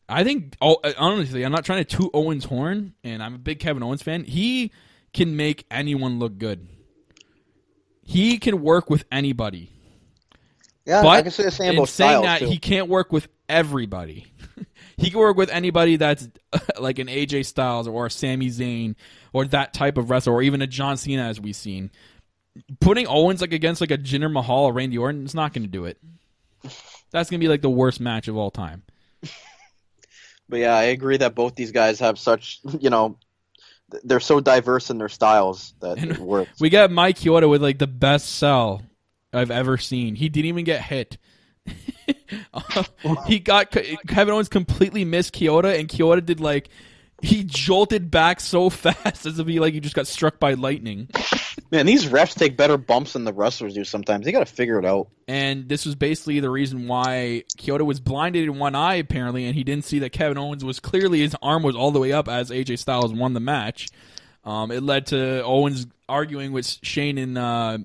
I think oh, honestly, I'm not trying to toot Owens' horn, and I'm a big Kevin Owens fan. He can make anyone look good. He can work with anybody. Yeah, But I can say the same in about saying Styles that, too. he can't work with everybody. He can work with anybody that's [LAUGHS] like an AJ Styles or a Sami Zayn or that type of wrestler, or even a John Cena, as we've seen. Putting Owens like against like a Jinder Mahal or Randy Orton is not going to do it. That's going to be like the worst match of all time. [LAUGHS] But yeah, I agree that both these guys have such, you know, they're so diverse in their styles that And it works. We got Mike Chioda with like the best sell I've ever seen. He didn't even get hit. [LAUGHS] he got Kevin Owens completely missed Chioda, and Chioda did like he jolted back so [LAUGHS] fast as if he like he just got struck by lightning. Man, these refs take better bumps than the wrestlers do sometimes. They got to figure it out. And this was basically the reason why Chioda was blinded in one eye apparently, and he didn't see that Kevin Owens was clearly his arm was all the way up as AJ Styles won the match. Um, it led to Owens arguing with Shane and uh,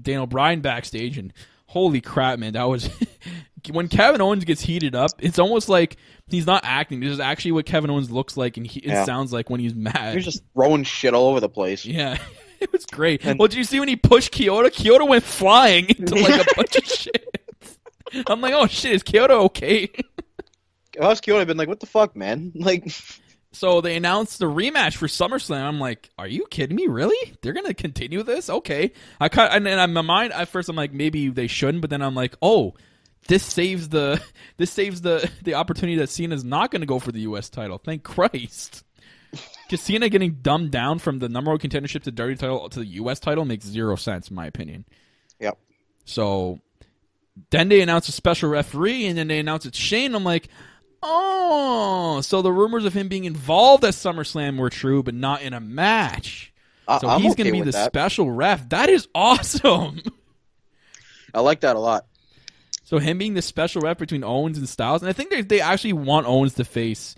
Daniel Bryan backstage, and holy crap, man, that was [LAUGHS] when Kevin Owens gets heated up. It's almost like he's not acting. This is actually what Kevin Owens looks like, and he, it sounds like when he's mad. You're just throwing shit all over the place. yeah. [LAUGHS] It was great. And- well, did you see when he pushed Chioda? Chioda went flying [LAUGHS] into like a bunch of shit. I'm like, oh shit, is Chioda okay? If I was Chioda, I'd been like, what the fuck, man? Like, So they announced the rematch for SummerSlam. I'm like, are you kidding me? Really? They're gonna continue this? Okay. I cut and then in my mind at first I'm like maybe they shouldn't, but then I'm like, oh, this saves the [LAUGHS] this saves the the opportunity that Cena's not gonna go for the U.S. title. Thank Christ. Because Cena getting dumbed down from the number one contendership to dirty title to the U.S. title makes zero sense in my opinion. yep. So then they announced a special referee, and then they announced it's Shane. I'm like, oh, so the rumors of him being involved at SummerSlam were true, but not in a match. So I'm he's okay going to be the that. special ref. That is [LAUGHS] awesome. I like that a lot. so him being the special ref between Owens and Styles, and I think they they actually want Owens to face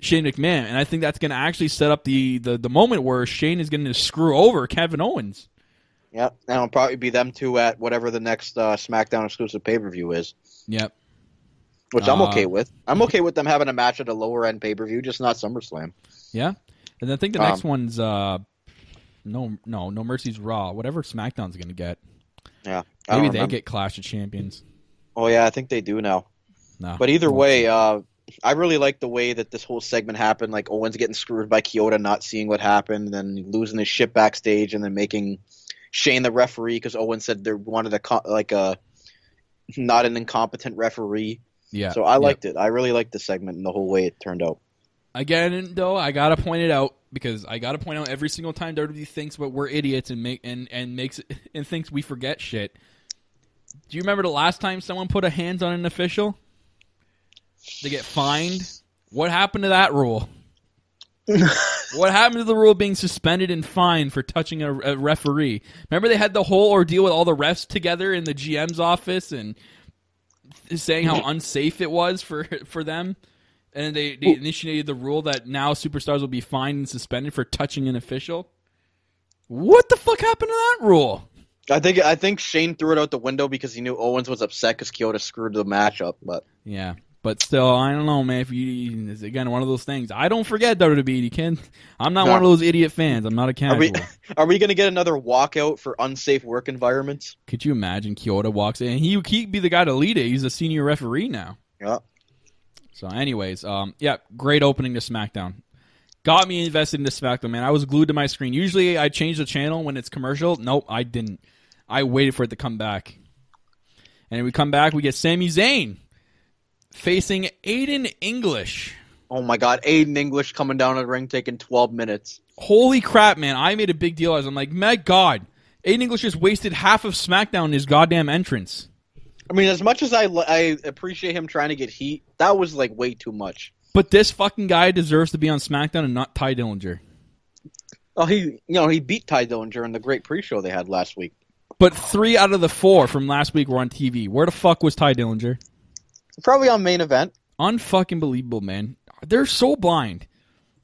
Shane McMahon, and I think that's going to actually set up the, the the moment where Shane is going to screw over Kevin Owens. Yep. And it'll probably be them two at whatever the next uh, SmackDown exclusive pay per view is, Yep. Which I'm Uh, okay with. I'm okay with them having a match at a lower end pay per view, just not SummerSlam. Yeah, and I think the Um, next one's uh, no, no, no mercy's Raw. Whatever SmackDown's gonna get, Yeah. I maybe they remember. get Clash of Champions. Oh, yeah, I think they do now. No, But either way, uh, I really like the way that this whole segment happened. Like Owens getting screwed by Chioda, not seeing what happened, then losing his shit backstage, and then making Shane the referee because Owens said they wanted a co- like a not an incompetent referee. Yeah. so I liked it. I really liked the segment and the whole way it turned out. again though. I gotta point it out because I gotta point out every single time WWE thinks, but we're idiots and make and and makes [LAUGHS] and thinks we forget shit. Do you remember the last time someone put a hands on an official? They get fined. What happened to that rule? [LAUGHS] what happened to the rule being suspended and fined for touching a, a referee? Remember they had the whole ordeal with all the refs together in the GM's office and saying how unsafe it was for [LAUGHS] for them, and they, they initiated the rule that now superstars will be fined and suspended for touching an official. What the fuck happened to that rule? I think I think Shane threw it out the window because he knew Owens was upset because Chioda screwed the match up. But Yeah, but still, I don't know, man. If you it's again one of those things, I don't forget WWE. You can. I'm not No. one of those idiot fans. I'm not a are we [LAUGHS] are we gonna get another walkout for unsafe work environments? Could you imagine Chioda walks in? He he'd be the guy to lead it. He's a senior referee now. Yeah. So, anyways, um, yeah, great opening to SmackDown. Got me invested into SmackDown, man. I was glued to my screen. Usually, I change the channel when it's commercial. Nope, I didn't. I waited for it to come back. And we come back, we get Sami Zayn facing Aiden English. Oh my God, Aiden English coming down the ring taking 12 minutes. Holy crap, man! I made a big deal as I'm like, my God, Aiden English just wasted half of SmackDown in his goddamn entrance. I mean, as much as I I appreciate him trying to get heat, that was like way too much. But this fucking guy deserves to be on SmackDown and not Tye Dillinger. Oh, he you know he beat Tye Dillinger in the great pre-show they had last week. But three out of the four from last week were on TV. Where the fuck was Tye Dillinger? Probably on main event. Unfucking believable, man. They're so blind.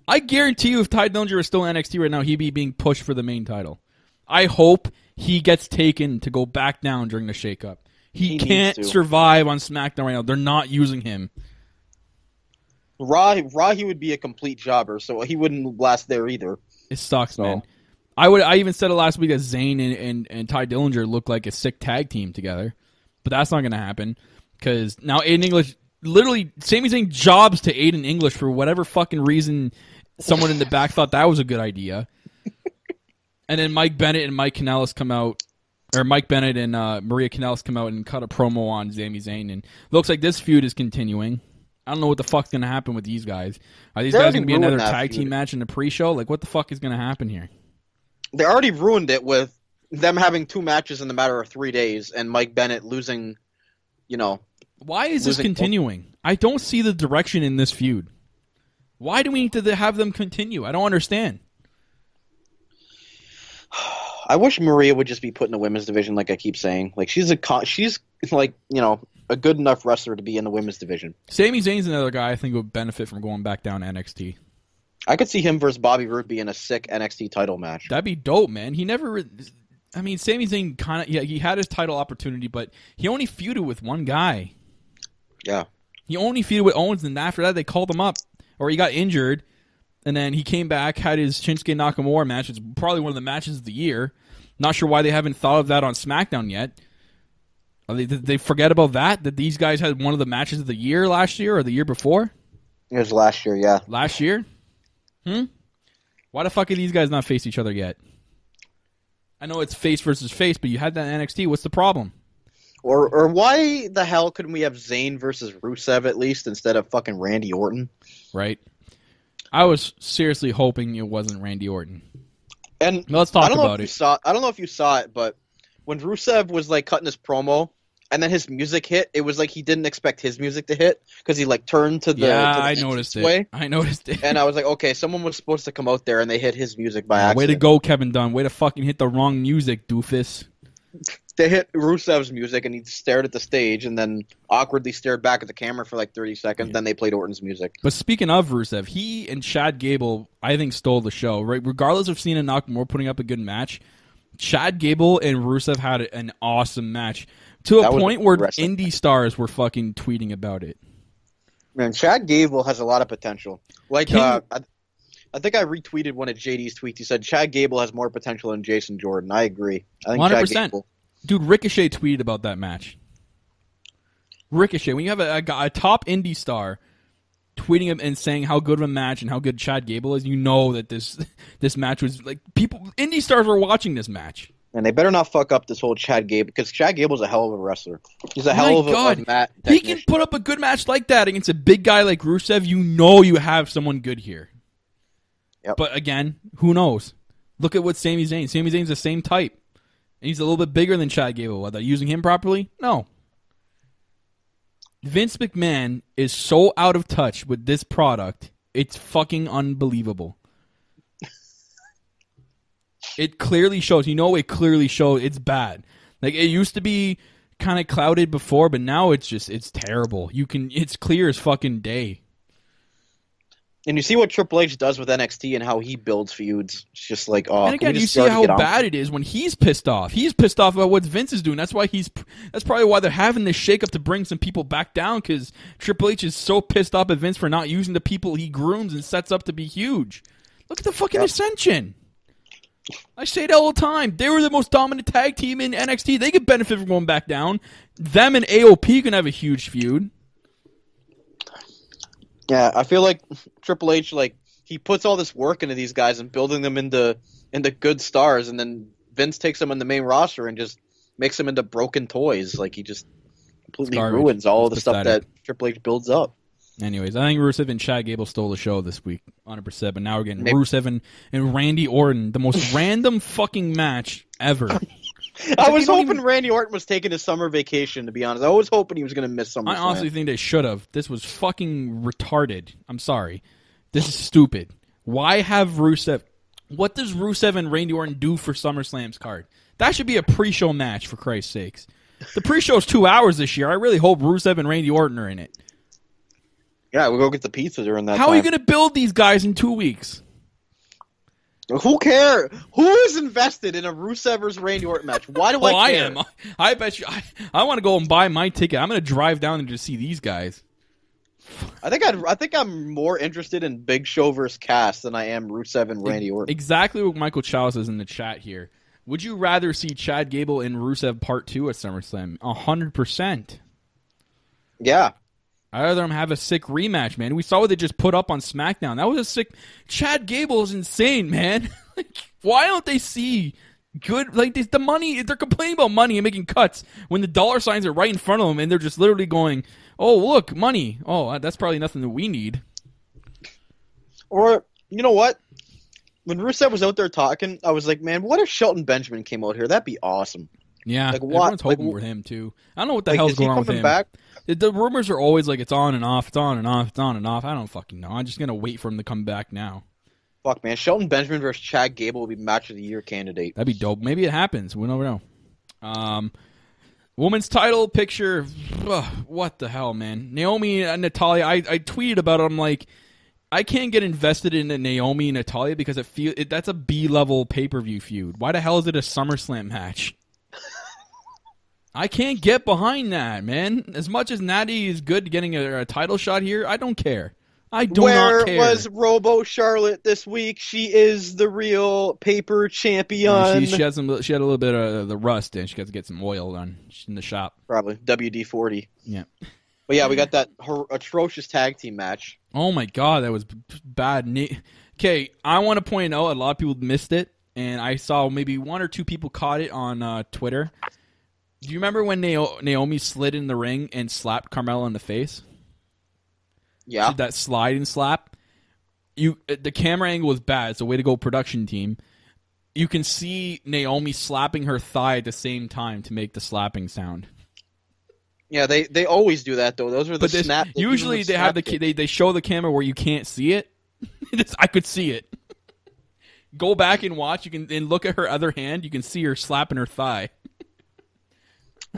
I guarantee you, if Tye Dillinger was still in NXT right now, he'd be being pushed for the main title. I hope he gets taken to go back down during the shakeup. He, He can't survive on SmackDown right now. They're not using him. Raw, Raw, he would be a complete jobber, so he wouldn't last there either. It sucks, So- man. I would. I even said it last week that Zayn and, and, and Tye Dillinger look like a sick tag team together. but that's not going to happen because now Aiden English literally Sami Zayn jobs to Aiden English for whatever fucking reason. Someone in the back thought that was a good idea, [LAUGHS] and then Mike Bennett and Mike Kanellis come out, or Mike Bennett and uh, Maria Kanellis come out and cut a promo on Sami Zayn, and looks like this feud is continuing. I don't know what the fuck's going to happen with these guys. Are these They guys going to be another tag feud. team match in the pre-show? Like, what the fuck is going to happen here? They already ruined it with them having two matches in the matter of three days, and Mike Bennett losing. You know, Why is this Losing- continuing? I don't see the direction in this feud. Why do we need to have them continue? I don't understand. I wish Maria would just be put in the women's division, like I keep saying. Like she's a co- she's like you know a good enough wrestler to be in the women's division. Sami Zayn's another guy I think would benefit from going back down NXT. I could see him versus Bobby Roode being a sick NXT title match. That'd be dope, man. He never. re- I mean, Sami Zayn kind of yeah, he had his title opportunity, but he only feuded with one guy. Yeah, He only feuded with Owens, and after that they called him up, or he got injured, and then he came back, had his Shinsuke Nakamura match. It's probably one of the matches of the year. Not sure why they haven't thought of that on SmackDown yet. Are they, did they forget about that? That these guys had one of the matches of the year last year or the year before? it was last year. Yeah, Last year? Hmm? Why the fuck are these guys not face each other yet? I know it's face versus face, but you had that NXT. What's the problem? Or or why the hell couldn't we have Zayn versus Rusev at least instead of fucking Randy Orton? Right? I was seriously hoping it wasn't Randy Orton. And let's talk I don't know about if you saw. I don't know if you saw it, but when Rusev was like cutting his promo, and then his music hit, it was like he didn't expect his music to hit because he like turned to the. yeah, to the I noticed it. Way, I noticed it. and I was like, [LAUGHS] okay, someone was supposed to come out there, and they hit his music by accident. Way to go, Kevin Dunn. Way to fucking hit the wrong music, doofus. [LAUGHS] They hit Rusev's music, and he stared at the stage, and then awkwardly stared back at the camera for like thirty seconds. Then they played Orton's music. But speaking of Rusev, he and Chad Gable, I think, stole the show. Right, regardless of Cena and Nakamura putting up a good match, Chad Gable and Rusev had an awesome match to a That point where indie stars were fucking tweeting about it. Man, Chad Gable has a lot of potential. Like, King- uh, I, I think I retweeted one of JD's tweets. He said Chad Gable has more potential than Jason Jordan. I agree. I think 100%. Chad Gable. Dude, Ricochet tweeted about that match. Ricochet, when you have a, a, a top indie star tweeting him and saying how good of a match and how good Chad Gable is, you know that this [LAUGHS] this match was like people indie stars were watching this match. And they better not fuck up this whole Chad Gable because Chad Gable's a hell of a wrestler. He's a hell My of a, God. a mat. He can put up a good match like that against a big guy like Rusev. You know you have someone good here. Yep. But again, who knows? Look at what Sami Zayn. Sami Zayn's the same type. And he's a little bit bigger than Chad Gable. Are they using him properly? No. Vince McMahon is so out of touch with this product. It's fucking unbelievable. [LAUGHS] it clearly shows. You know, it clearly shows. It's bad. Like it used to be kind of clouded before, but now it's just it's terrible. You can it's clear as fucking day. And you see what Triple H does with NXT and how he builds feuds. It's just like, oh, and again, you see how bad it is when he's pissed off. He's pissed off about what Vince is doing. That's why he's. That's probably why they're having this shakeup to bring some people back down because Triple H is so pissed off at Vince for not using the people he grooms and sets up to be huge. Look at the fucking Yep. Ascension. I say it all the time. They were the most dominant tag team in NXT. They could benefit from going back down. Them and AOP can have a huge feud. Yeah, I feel like Triple H like he puts all this work into these guys and building them into into good stars, and then Vince takes them on the main roster and just makes them into broken toys. Like he just completely ruins all It's the stuff that Triple H builds up. Anyways, I think Rusev and Chad Gable stole the show this week, 100%. But now we're getting Maybe- Rusev and, and Randy Orton, the most [LAUGHS] random fucking match ever. [LAUGHS] I was hoping even- Randy Orton was taking his summer vacation. To be honest, I was hoping he was going to miss SummerSlam. I honestly think they should have. This was fucking retarded. I'm sorry. This is stupid. Why have Rusev? What does Rusev and Randy Orton do for SummerSlam's card? That should be a pre-show match, for Christ's sakes. The pre-show is two hours this year. I really hope Rusev and Randy Orton are in it. yeah, we'll go get the pizza during that. How are you going to build these guys in two weeks? Who cares? Who is invested in a Rusev versus Randy Orton match? Why do Oh, I I am. I bet you. I, I want to go and buy my ticket. I'm going to drive down and just see these guys. I think I'd, I think I'm more interested in Big Show versus Cass than I am Rusev and Randy Orton. Exactly what Michael Chow is in the chat here. Would you rather see Chad Gable and Rusev Part Two at SummerSlam? A hundred percent. Yeah. I'd rather them have a sick rematch, man. We saw what they just put up on SmackDown. That was a sick. Chad Gable is insane, man. [LAUGHS] like, why don't they see good? Like the money, they're complaining about money and making cuts when the dollar signs are right in front of them, and they're just literally going, "Oh, look, money. Oh, uh, that's probably nothing that we need." Or you know what? When Rusev was out there talking, I was like, man, what if Shelton Benjamin came out here? That'd be awesome. Yeah, Like, what- everyone's hoping like, for him too. I don't know what the Like, hell's going on with coming him. back? The, the rumors are always like it's on and off, it's on and off, it's on and off. I don't fucking know. I'm just gonna wait for him to come back now. Fuck, man. Shelton Benjamin versus Chad Gable will be match of the year candidate. That'd be dope. Maybe it happens. We never know. Um, women's title picture. Ugh, what the hell, man? Naomi and Natalya. I, I tweeted about it. I'm like, I can't get invested in Naomi and Natalya because it feel it, that's a B level pay per view feud. Why the hell is it a SummerSlam match? I can't get behind that, man. As much as Natty is good getting a, a title shot here, I don't care. I do Where not care. Where was Robo Charlotte this week? She is the real paper champion. She, she, has some, she had a little bit of the rust and she got to get some oil done She's in the shop. Probably WD forty. Yeah. But yeah, we got that atrocious tag team match. Oh my god, that was bad. Okay, I want to point out a lot of people missed it, and I saw maybe one or two people caught it on uh, Twitter. Do you remember when Naomi slid in the ring and slapped Carmella in the face? Yeah. Did that slide and slap? You uh, the camera angle was bad. So way to go, production team. You can see Naomi slapping her thigh at the same time to make the slapping sound. Yeah, they they always do that though. Those are the But snap. usually they have the snap they they show the camera where you can't see it. [LAUGHS] I could see it. Go back and watch. You can and look at her other hand. You can see her slapping her thigh.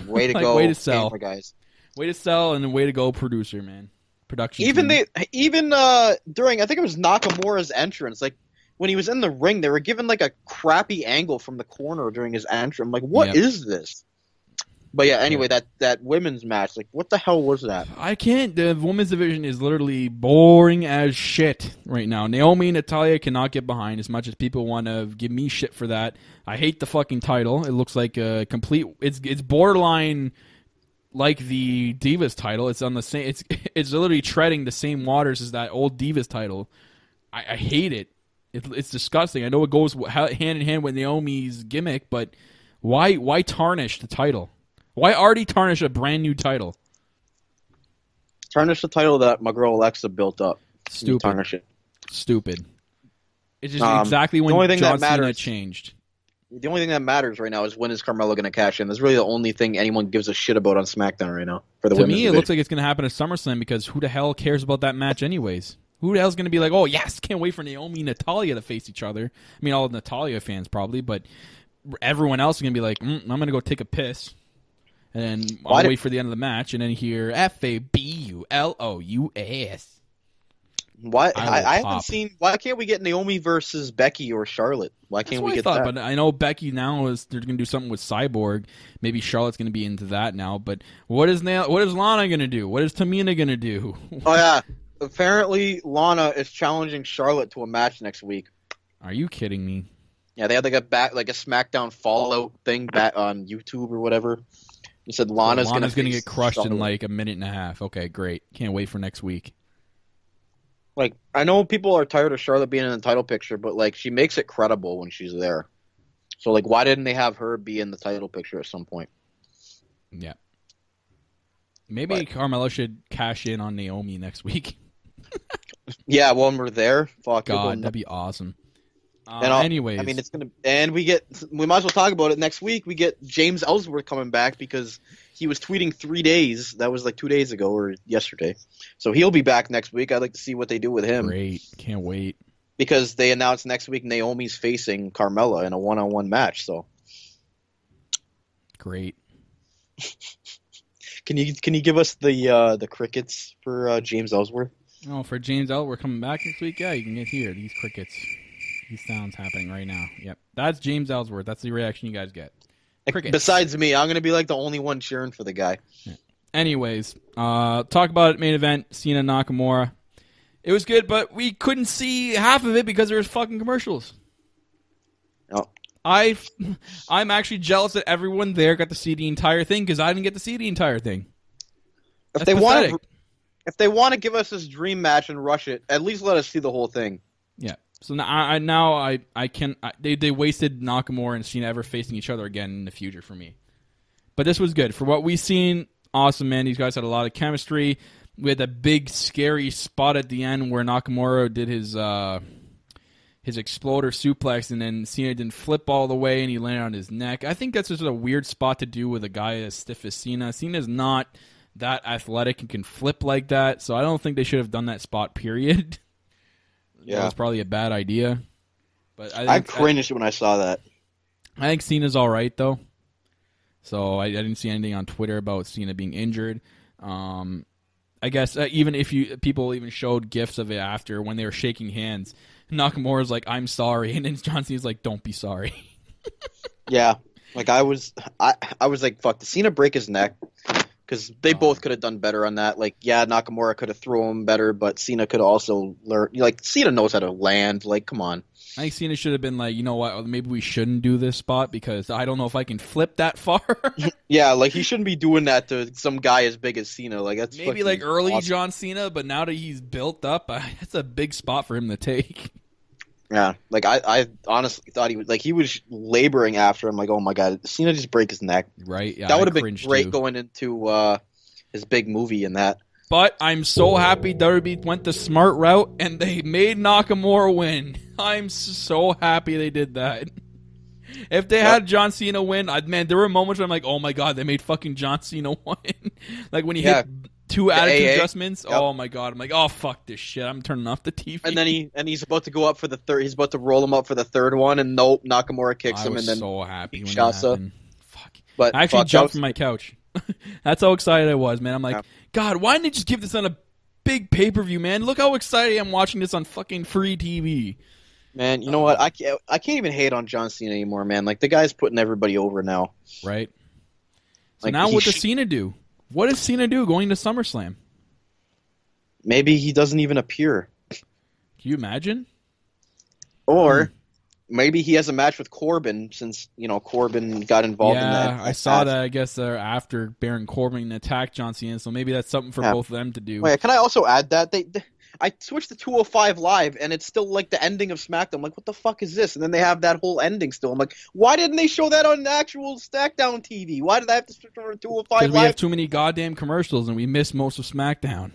Way to [LAUGHS] like, go, way to sell. guys. Way to sell and way to go, producer man. Production. Even team. they even uh during I think it was Nakamura's entrance, like when he was in the ring, they were given like a crappy angle from the corner during his entrance. I'm like, what is Yep. this? But yeah, anyway, that that women's match, like, what the hell was that? I can't. The women's division is literally boring as shit right now. Naomi and Natalya cannot get behind as much as people want to give me shit for that. I hate the fucking title. It looks like a complete. It's it's borderline like the Divas title. It's on the same. It's [LAUGHS] it's literally treading the same waters as that old Divas title. I, I hate it. it. It's disgusting. I know it goes hand in hand with Naomi's gimmick, but why why tarnish the title? Why already tarnish a brand new title? Tarnish the title that my girl Alexa built up. Stupid. Tarnish it. stupid. It's just Um, exactly when the only thing John that Cena matters- changed. The only thing that matters right now is when is Carmella going to cash in. That's really the only thing anyone gives a shit about on SmackDown right now for the To me, it looks like it's going to happen at SummerSlam because who the hell cares about that match anyways? Who the hell's going to be like, oh yes, can't wait for Naomi and Natalya to face each other? I mean, all the Natalya fans probably, but everyone else is going to be like, mm, I'm going to go take a piss, and then I'll Why wait for the end of the match, and then hear F A B U L O U S. Why I I, I, haven't pop. seen. Why can't we get Naomi versus Becky or Charlotte? Why That's can't what we I get thought, that? but I know Becky now is they're going to do something with Cyborg. Maybe Charlotte's going to be into that now. But what is now? What is Lana going to do? What is Tamina going to do? [LAUGHS] Oh yeah, apparently Lana is challenging Charlotte to a match next week. Are you kidding me? Yeah, they had like a back like a SmackDown Fallout thing back on YouTube or whatever. It said Lana's, Lana's gonna gonna face get crushed in like a minute and a half. Okay, great. Can't wait for next week. like I know people are tired of Charlotte being in the title picture, but like she makes it credible when she's there. So like, why didn't they have her be in the title picture at some point? Yeah. Maybe But- Carmella should cash in on Naomi next week. [LAUGHS] Yeah, when we're there, fuck. God, that'd be awesome. Uh, And I'll- anyways, I mean, it's gonna, and we get, we might as well talk about it next week. We get James Ellsworth coming back because he was tweeting three days. That was like two days ago or yesterday. So he'll be back next week. I'd like to see what they do with him great. Can't wait. because they announced next week Naomi's facing Carmella in a one-on-one match. So Great. [LAUGHS] can you can you give us the uh, the crickets for uh, James Ellsworth? Oh, for James we're coming back next week. Yeah, you can get here these crickets. Sounds happening right now. Yep, that's James Ellsworth. That's the reaction you guys get. Crickets. Besides me, I'm gonna be like the only one cheering for the guy. Anyways, uh, talk about it. Main event: Cena Nakamura. It was good, but we couldn't see half of it because there was fucking commercials. Oh. I, [LAUGHS] I'm actually jealous that everyone there got to see the entire thing because I didn't get to see the entire thing. If That's they want to, if they want to give us this dream match and rush it, at least let us see the whole thing. Yeah. So now I, now I I can I, they they wasted Nakamura and Cena ever facing each other again in the future for me. But this was good for what we've seen. Awesome, man. These guys had a lot of chemistry. We had that big scary spot at the end where Nakamura did his uh his exploder suplex and then Cena didn't flip all the way and he landed on his neck. I think that's just a weird spot to do with a guy as stiff as Cena. Cena's not that athletic and can flip like that, so I don't think they should have done that spot. [LAUGHS] Period. That Yeah. was probably a bad idea. But I I think, cringed when I saw that. I, think Cena's all right though. So I, I didn't see anything on Twitter about Cena being injured. Um, I guess uh, even if you people even showed gifs of it after when they were shaking hands, Nakamura's like, "I'm sorry," [LAUGHS] and then John Cena's like, "Don't be sorry." [LAUGHS] Yeah, like I was, I I was like, fuck, did Cena break his neck? Because they Oh. both could have done better on that. Like, yeah, Nakamura could have thrown him better, but Cena could also learn. Like, Cena knows how to land. Like, come on. I think Cena should have been like, you know what? Maybe we shouldn't do this spot because I don't know if I can flip that far. [LAUGHS] [LAUGHS] Yeah, like he shouldn't be doing that to some guy as big as Cena. Like that's Maybe like early awesome. John Cena, but now that he's built up, uh, [LAUGHS] that's a big spot for him to take. Yeah, like I, I honestly thought he was like he was laboring after him. Like, oh my god, Cena just break his neck. Right? Yeah, that would have been great too. going into uh his big movie and that. But I'm so happy WWE went the smart route and they made Nakamura win. [LAUGHS] I'm so happy they did that. [LAUGHS] If they had John Cena win, I'd man, there were moments where I'm like, oh my god, they made fucking John Cena [LAUGHS] win. like when he Yeah. hit two attitude AA. adjustments. Yep. Oh my god, I'm like, oh fuck this shit. I'm turning off the TV. And then he and he's about to go up for the third. He's about to roll him up for the third one, and nope, Nakamura kicks I him, was and then. so happy when that happened. Fuck. but I actually fuck, jumped was- from my couch. [LAUGHS] That's how excited I was, man. I'm like, Yeah. God, why didn't they just give this on a big pay per view, man? Look how excited I am watching this on fucking free TV. Man, you know what? I can't. I can't even hate on John Cena anymore, man. Like the guy's putting everybody over now. Right. So Like, now what does Cena do? What does Cena do going to SummerSlam? Maybe he doesn't even appear, Can you imagine? or Hmm. maybe he has a match with Corbin since you know Corbin got involved in yeah, that. I saw match. that. I guess uh, after Baron Corbin attacked John Cena, so maybe that's something for Yeah. both of them to do. Wait, can I also add that they? they- I switched to 205 live, and it's still like the ending of SmackDown. I'm like, what the fuck is this? And then they have that whole ending still. I'm like, why didn't they show that on actual SmackDown TV? Why did I have to switch over to 205 Because we have too many goddamn commercials and we miss most of SmackDown.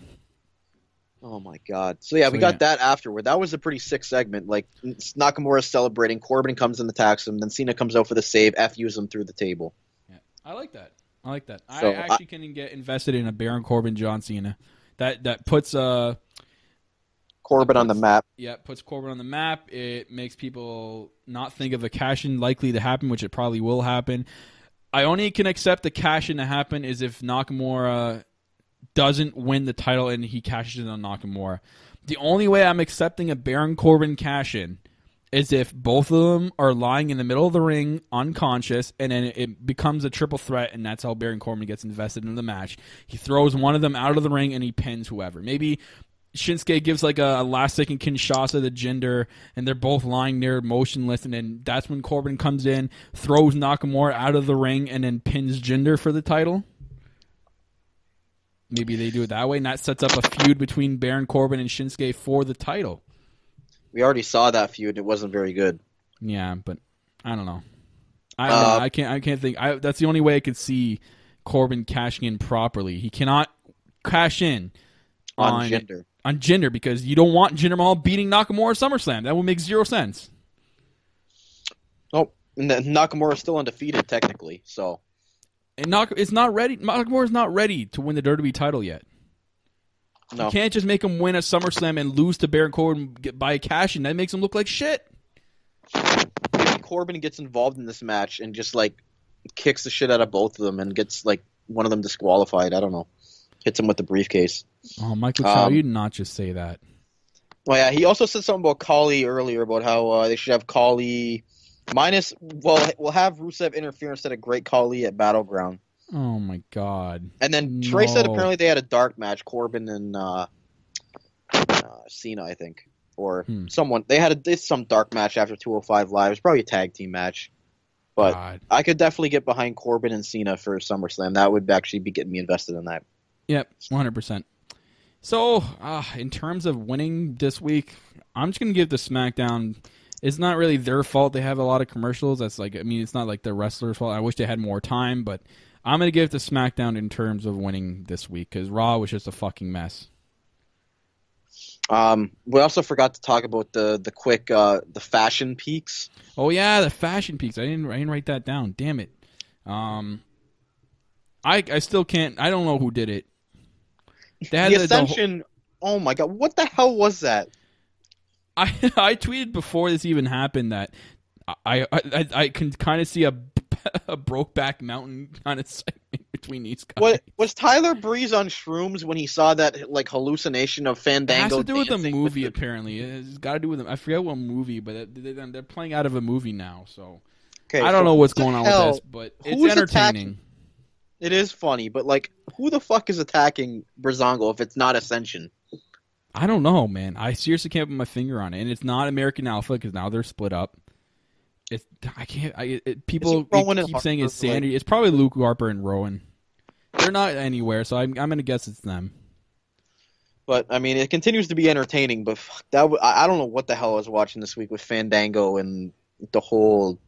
Oh my god! So yeah, we got yeah. that afterward. That was a pretty sick segment. Like Nakamura celebrating, Corbin comes and attacks him, then Cena comes out for the save, f use him through the table. Yeah, I like that. I like that. So, I actually can get invested in a Baron Corbin John Cena. That that puts uh Corbin on the map. yeah puts Corbin on the map. It makes people not think of a cash in likely to happen, which it probably will happen. I only can accept the cash in to happen is if Nakamura doesn't win the title and he cashes in on Nakamura. The only way I'm accepting a Baron Corbin cash in is if both of them are lying in the middle of the ring unconscious and then it becomes a triple threat and that's how Baron Corbin gets invested in the match. He throws one of them out of the ring and he pins whoever. Maybe Shinsuke gives like a, a last second Kinshasa to Jinder and they're both lying there motionless and then that's when Corbin comes in, throws Nakamura out of the ring and then pins Jinder for the title. Maybe they do it that way and that sets up a feud between Baron Corbin and Shinsuke for the title. We already saw that feud. It wasn't very good. Yeah, but I don't know. I. Uh, I can't. I can't think. I, that's the only way I could see Corbin cashing in properly. He cannot cash in On, on Jinder. On Jinder because you don't want Jinder Mahal beating Nakamura at SummerSlam. That would make zero sense. Oh, and then Nakamura's still undefeated technically. So And Nak- it's not ready. Nakamura is not ready to win the WWE title yet. no, You can't just make him win at SummerSlam and lose to Baron Corbin get- by a cash in. That makes him look like shit. Corbin gets involved in this match and just like kicks the shit out of both of them and gets like one of them disqualified. I don't know. Hits him with the briefcase. Oh, Michael Chow, Um, you did not just say that. Well, yeah, he also said something about Khali earlier about how uh, they should have Khali minus. Well, we'll have Rusev interfere instead of Great Khali at Battleground. Oh my god. And then Trey said apparently they had a dark match, Corbin and uh, uh, Cena, I think, or Hmm. someone. They had a, some dark match after 205 Live. It's probably a tag team match. But God. I could definitely get behind Corbin and Cena for SummerSlam. That would actually be getting me invested in that. Yep, one hundred percent. So, uh, in terms of winning this week, I'm just gonna give the SmackDown. It's not really their fault. They have a lot of commercials. That's like, I mean, it's not like the wrestlers' fault. I wish they had more time, but I'm gonna give it to SmackDown in terms of winning this week because Raw was just a fucking mess. Um, we also forgot to talk about the the quick uh, the fashion peaks. Oh yeah, the fashion peaks. I didn't. I didn't write that down. Damn it. Um, I I still can't. I don't know who did it. They had The the- the whole- Ascension. oh my god, what the hell was that? [LAUGHS] I I tweeted before this even happened that I I I, can kind of see a [LAUGHS] a Brokeback Mountain kind of [LAUGHS] segment between these guys. What was Tyler Breeze on shrooms when he saw that like hallucination of Fandango? It has to do with the movie, the- apparently. It's got to do with them. I forget what movie, but they- they- they're playing out of a movie now, so Okay, I don't so know what's going on hell- with this, but it's entertaining. attacking- It is funny, but like, who the fuck is attacking Breezango if it's not Ascension? I don't know, man. I seriously can't put my finger on it, and it's not American Alpha because now they're split up. It's I can't. I it, people and keep saying it's Harper, like- Sandy. It's probably Luke Harper and Rowan. They're not anywhere, so I'm I'm gonna guess it's them. But I mean, it continues to be entertaining. But fuck, that w- I don't know what the hell I was watching this week with Fandango and the whole.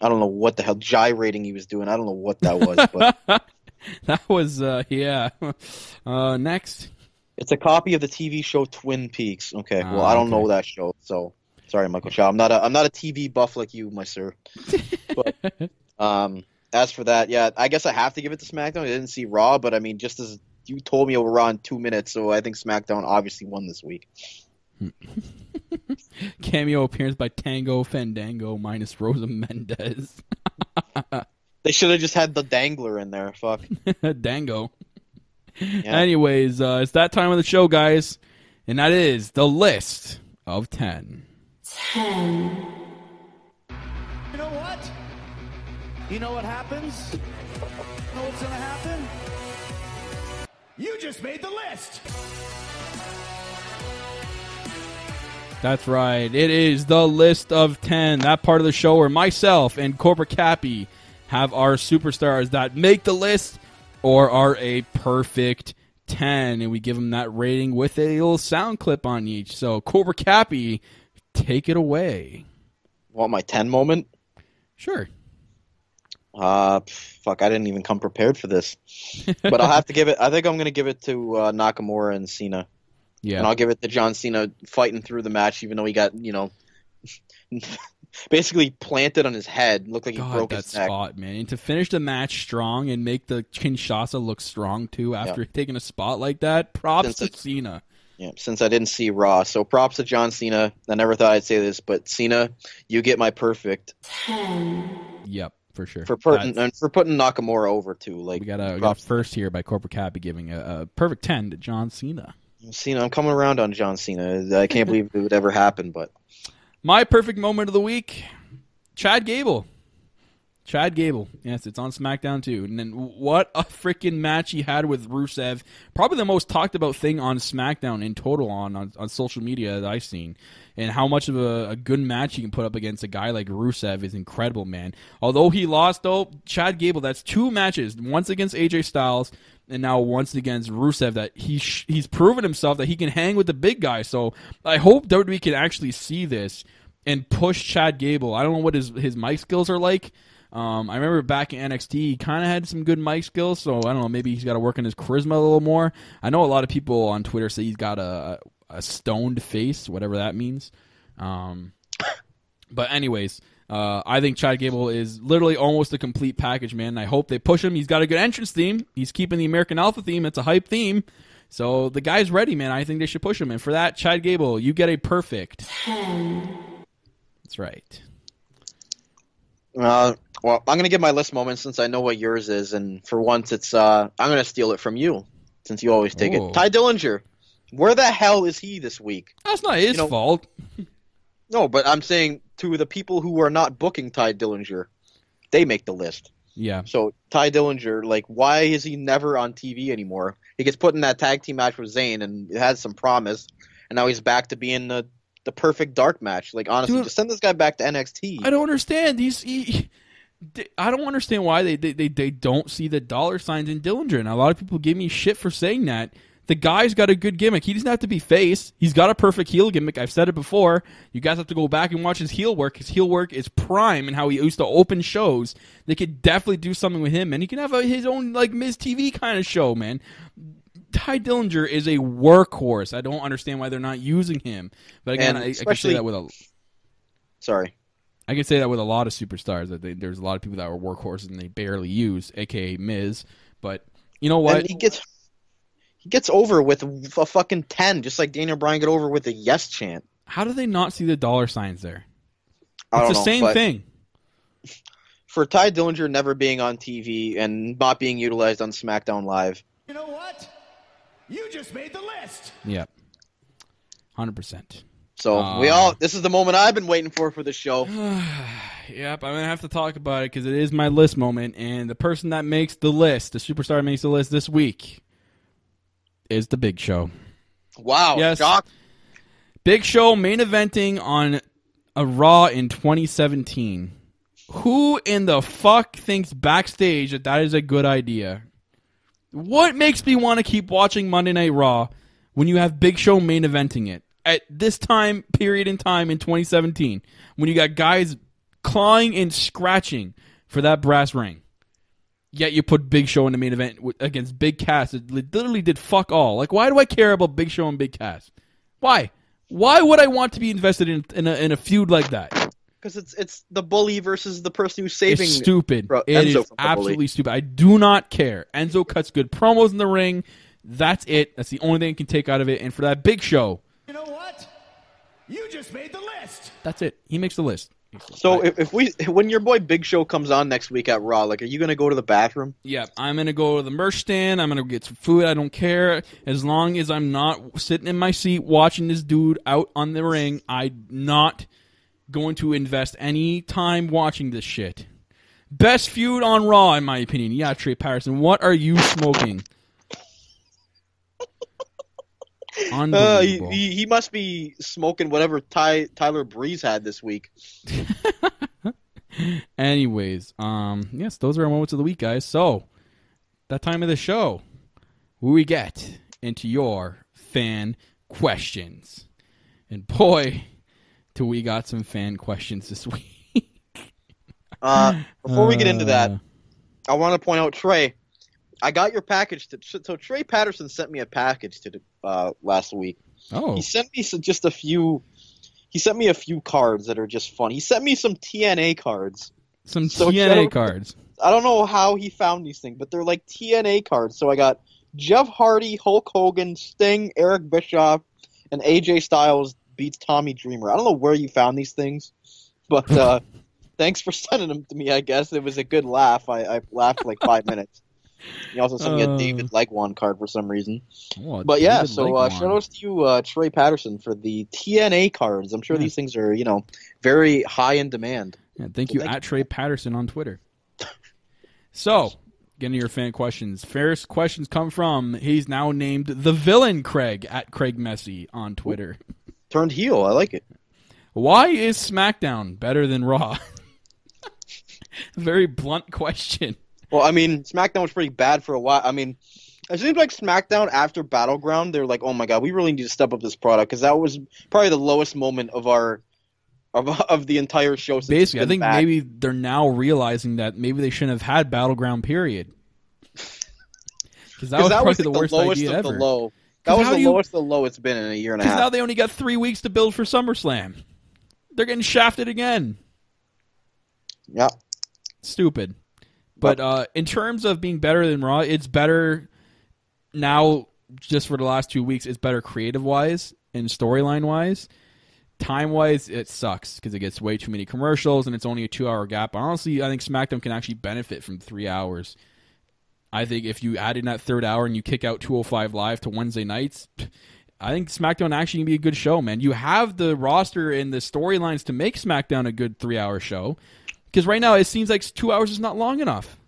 I don't know what the hell gyrating he was doing. I don't know what that was, but [LAUGHS] that was uh yeah. Uh next. it's a copy of the TV show Twin Peaks. Okay, well Ah, I don't okay. know that show, so sorry, Michael Shaw. I'm not a I'm not a TV buff like you, my sir. [LAUGHS] But um, as for that, yeah, I guess I have to give it to SmackDown. I didn't see Raw, but I mean, just as you told me over Raw in two minutes, so I think SmackDown obviously won this week. [LAUGHS] Cameo appearance by Tango Fandango minus Rosa Mendes. [LAUGHS] They should have just had the dangler in there. Fuck. [LAUGHS] Dango. Yeah. Anyways, uh, it's that time of the show, guys, and that is the list of ten. Ten, You know what? You know what happens? You know what's gonna happen? You just made the list! That's right. It is the list of 10. That part of the show where myself and Corporate Cappy have our superstars that make the list or are a perfect 10. And we give them that rating with a little sound clip on each. So, Corporate Cappy, take it away. Want my ten moment? Sure. Uh, fuck, I didn't even come prepared for this. But I'll have to give it. I think I'm gonna give it to uh, Nakamura and Cena, Yeah. and I'll give it to John Cena fighting through the match, even though he got you know, [LAUGHS] basically planted on his head. Looked like he God, broke that his neck. spot, man. And to finish the match strong and make the Kinshasa look strong, too, after taking a spot like that, props Since to it's- Cena. Yeah, since I didn't see Raw, so props to John Cena. I never thought I'd say this, but Cena, you get my perfect ten, Yep, for sure. for putting That's- and for putting Nakamura over too. Like We got a, we got a first here by Corporate Cappy giving a, a perfect 10 to John Cena. Cena, I'm coming around on John Cena. I can't believe it would ever happen, but My perfect moment of the week Chad Gable. Chad Gable. Yes, it's on SmackDown too. And then what a freaking match he had with Rusev. Probably the most talked about thing on SmackDown in total on, on, on social media that I've seen. And how much of a, a good match he can put up against a guy like Rusev is incredible, man. Although he lost, though, Chad Gable, that's two matches. Once against AJ Styles, and now once against Rusev that he sh- he's proven himself that he can hang with the big guy. So I hope WWE can actually see this and push Chad Gable. I don't know what his his mic skills are like. Um, I remember back in NXT, he kind of had some good mic skills. So I don't know, maybe he's got to work on his charisma a little more. I know a lot of people on Twitter say he's got a a stoned face, whatever that means. Um, but anyways, uh, I think Chad Gable is literally almost a complete package, man. I hope they push him. He's got a good entrance theme. He's keeping the American Alpha theme. It's a hype theme. So the guy's ready, man. I think they should push him. And for that, Chad Gable, you get a perfect. ten, That's right. Uh, well, I'm gonna give my list moment since I know what yours is, and for once, it's uh, I'm gonna steal it from you since you always take Oh. it. Tye Dillinger, where the hell is he this week? That's not his You know- fault. [LAUGHS] No, but I'm saying to the people who are not booking Tye Dillinger, they make the list. Yeah. So Tye Dillinger, like, why is he never on TV anymore? He gets put in that tag team match with Zayn, and it had some promise, and now he's back to being the the perfect dark match. Like, honestly, Dude. just send this guy back to NXT. I don't understand. He's he, I don't understand why they, they they they don't see the dollar signs in Dillinger, and a lot of people give me shit for saying that. The guy's got a good gimmick. He doesn't have to be face. He's got a perfect heel gimmick. I've said it before. You guys have to go back and watch his heel work. His heel work is prime and how he used to open shows. They could definitely do something with him, and he can have a, his own like Miz TV kind of show, man. Tye Dillinger is a workhorse. I don't understand why they're not using him. But again, I, I can say especially- that with a Sorry. I can say that with a lot of superstars that they, there's a lot of people that are workhorses and they barely use, aka Miz. But you know what? And he gets he gets over with a fucking ten, just like Daniel Bryan got over with the yes chant. How do they not see the dollar signs there? I It's don't the know, same thing. [LAUGHS] For Tye Dillinger never being on TV and not being utilized on SmackDown Live, You know what? You just made the list. Yep. Hundred percent. so Uh. we all this is the moment I've been waiting for for the show. [SIGHS] Yep, I'm gonna have to talk about it because it is my list moment, and the person that makes the list, the superstar makes the list this week, is the Big Show. Wow, Yes. shock! Big Show main eventing on a Raw in 2017. Who in the fuck thinks backstage that that is a good idea? What makes me want to keep watching Monday Night Raw when you have Big Show main eventing it at this time period in time in 2017 when you got guys clawing and scratching for that brass ring? Yet you put Big Show in the main event against Big Cass. It literally did fuck all. Like, why do I care about Big Show and Big Cass? Why? Why would I want to be invested in in a, in a feud like that? Because it's it's the bully versus the person who's saving. It's stupid. Bro, it Enzo is from absolutely bully. stupid. I do not care. Enzo cuts good promos in the ring. That's it. That's the only thing I can take out of it. And for that Big Show, You know what? You just made the list. that's it. He makes the list. So if, if we when your boy Big Show comes on next week at Raw, like, are you gonna go to the bathroom? Yeah, I'm gonna go to the merch stand. I'm gonna get some food. I don't care as long as I'm not sitting in my seat watching this dude out on the ring. I'm not going to invest any time watching this shit. Best feud on Raw, in my opinion. Yeah, Trey Patterson. What are you smoking? [LAUGHS] Uh, he, he he must be smoking whatever Ty Tyler Breeze had this week. [LAUGHS] Anyways, um, yes, those are our moments of the week, guys. So, that time of the show, where we get into your fan questions, and boy, do we got some fan questions this [LAUGHS] week. Uh, before we get into that, Uh, I want to point out Trey. I got your package. To, so Trey Patterson sent me a package to uh, last week. oh, He sent me some, just a few. He sent me a few cards that are just fun. He sent me some TNA cards. some so TNA cards. I don't know how he found these things, but they're like TNA cards. So I got Jeff Hardy, Hulk Hogan, Sting, Eric Bischoff, and AJ Styles beats Tommy Dreamer. I don't know where you found these things, but uh, [LAUGHS] thanks for sending them to me. I guess it was a good laugh. I, I laughed like five minutes. He also sent me Uh. a David Legwan card for some reason. Oh, But yeah, David so uh, shout outs to you, uh, Trey Patterson, for the TNA cards. I'm sure Yeah. these things are, you know, very high in demand. Yeah, thank So you thank at Trey Patterson on Twitter. [LAUGHS] so, getting to your fan questions. First questions come from he's now named the villain Craig at Craig Messy on Twitter. Turned heel. I like it. Why is SmackDown better than Raw? [LAUGHS] Very blunt question. Well, I mean, SmackDown was pretty bad for a while. I mean, it seems like SmackDown after Battleground, they're like, oh my god, we really need to step up this product because that was probably the lowest moment of our of, [LAUGHS] of the entire show. Since Basically, I think back. maybe they're now realizing that maybe they shouldn't have had Battleground. Period. [LAUGHS] Because that was probably like, the worst lowest idea of ever. the low. That was the you- lowest the low it's been in a year and a half. Because now they only got three weeks to build for SummerSlam. They're getting shafted again. yeah. Stupid. But uh, in terms of being better than Raw, it's better now. Just for the last two weeks, it's better creative wise and storyline wise. Time wise, it sucks because it gets way too many commercials and it's only a two hour gap. Honestly, I think SmackDown can actually benefit from three hours. I think if you add in that third hour and you kick out 205 Live to Wednesday nights, I think SmackDown actually can be a good show, man. You have the roster and the storylines to make SmackDown a good three hour show. Because right now it seems like two hours is not long enough.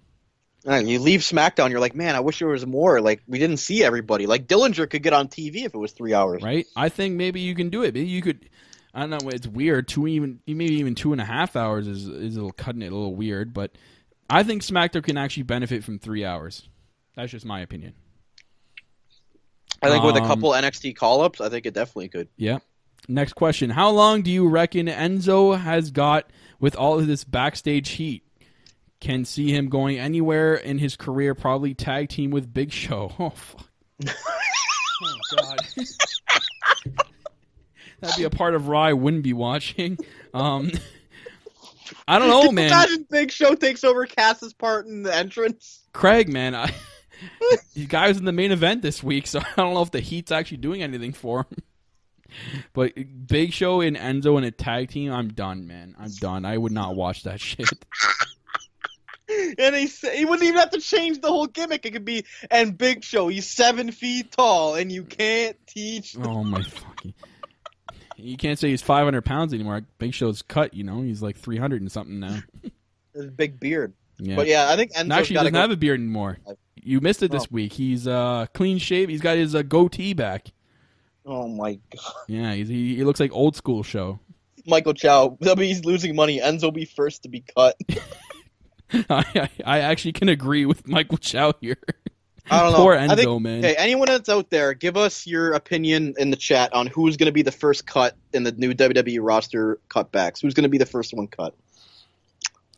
And you leave SmackDown, you're like, man, I wish there was more. Like we didn't see everybody. Like Dillinger could get on TV if it was three hours. right? I think maybe you can do it. Maybe you could. I don't know. It's weird. Two even maybe even two and a half hours is is a little cutting it a little weird. But I think SmackDown can actually benefit from three hours. That's just my opinion. I think with a Um, couple NXT call ups, I think it definitely could. Yeah. Next question: How long do you reckon Enzo has got with all of this backstage heat? Can see him going anywhere in his career. Probably tag team with Big Show. [LAUGHS] Oh fuck. oh god. [LAUGHS] That'd be a part of I wouldn't be watching. Um, [LAUGHS] I don't know, Can you man. Imagine Big Show takes over Cass's part in the entrance. Craig, man, I, the guy was in the main event this week, so [LAUGHS] I don't know if the Heat's actually doing anything for him. But Big Show and Enzo in a tag team, I'm done, man. I'm done. I would not watch that shit. [LAUGHS] And he he wouldn't even have to change the whole gimmick. It could be and Big Show. He's seven feet tall, and you can't teach. Oh my fucking! You can't say he's 500 pounds anymore. Big Show's cut, you know. He's like 300 and something now. [LAUGHS] His big beard. Yeah. But yeah, I think Enzo's actually he doesn't go. have a beard anymore. You missed it this Oh. week. He's uh clean shaved. He's got his uh, goatee back. Oh my god, Yeah, he's, he, he looks like old school show. Michael Chow. [LAUGHS] WWE's losing money. Enzo will be first to be cut. [LAUGHS] I, I I actually can agree with Michael Chow here. I don't know. Poor I Enzo, think- man. Hey, anyone that's out there, give us your opinion in the chat on who's going to be the first cut in the new WWE roster cutbacks. Who's going to be the first one cut?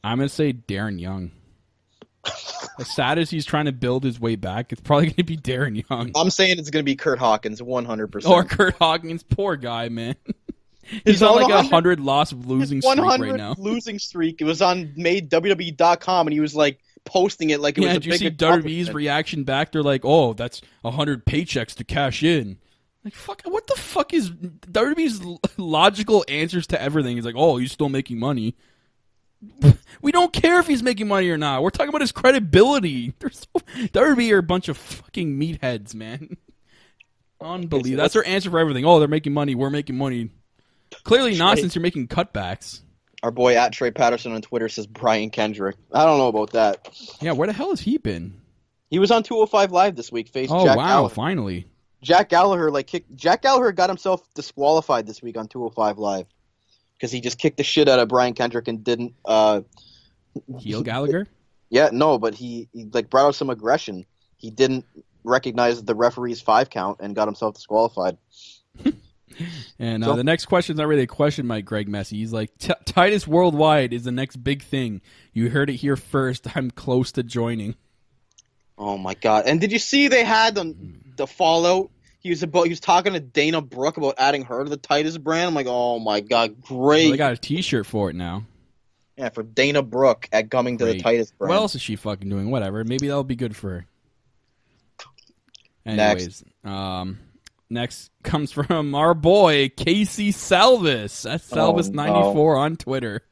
I'm gonna say Darren Young. as sad as he's trying to build his way back, it's probably gonna be Darren Young I'm saying it's going to be Curt Hawkins, 100%. or Curt Hawkins. Poor guy, man. His he's on like a hundred loss losing streak right now. losing streak. It was on made WWE.com, and he was like posting it like it Yeah, was a did you see WWE's reaction back? They're like, "Oh, that's a hundred paychecks to cash in." Like, fuck, what the fuck is WWE's logical answers to everything? He's like, "Oh, he's still making money." [LAUGHS] We don't care if he's making money or not. We're talking about his credibility. [LAUGHS] They're so, WWE are a bunch of fucking meatheads, man. [LAUGHS] Unbelievable. That's their answer for everything. Oh, they're making money. We're making money. Clearly not, since you're making cutbacks. Our boy at Trey Patterson on Twitter says Brian Kendrick. I don't know about that. Yeah, where the hell has he been? He was on 205 Live this week. Faced Oh Jack wow, Gallagher. finally. Jack Gallagher like kicked. Jack Gallagher got himself disqualified this week on 205 Live because he just kicked the shit out of Brian Kendrick and didn't. uh Heel Gallagher. Yeah, no, but he, he like brought out some aggression. He didn't recognize the referee's five count and got himself disqualified. And uh, So- the next question is not really a question by Greg Messi. He's like, "T- Titus Worldwide is the next big thing. You heard it here first. I'm close to joining. Oh my god! And did you see they had the the fallout? He was about he was talking to Dana Brooke about adding her to the Titus brand. I'm like, oh my god, Well, great! they got a T-shirt for it now. yeah, for Dana Brooke at coming to the Titus brand. What else is she fucking doing? Whatever. Maybe that'll be good for her. Next. Anyways, um, next comes from [LAUGHS] our boy Casey Salvis. That's Oh, Salvis94 on Twitter.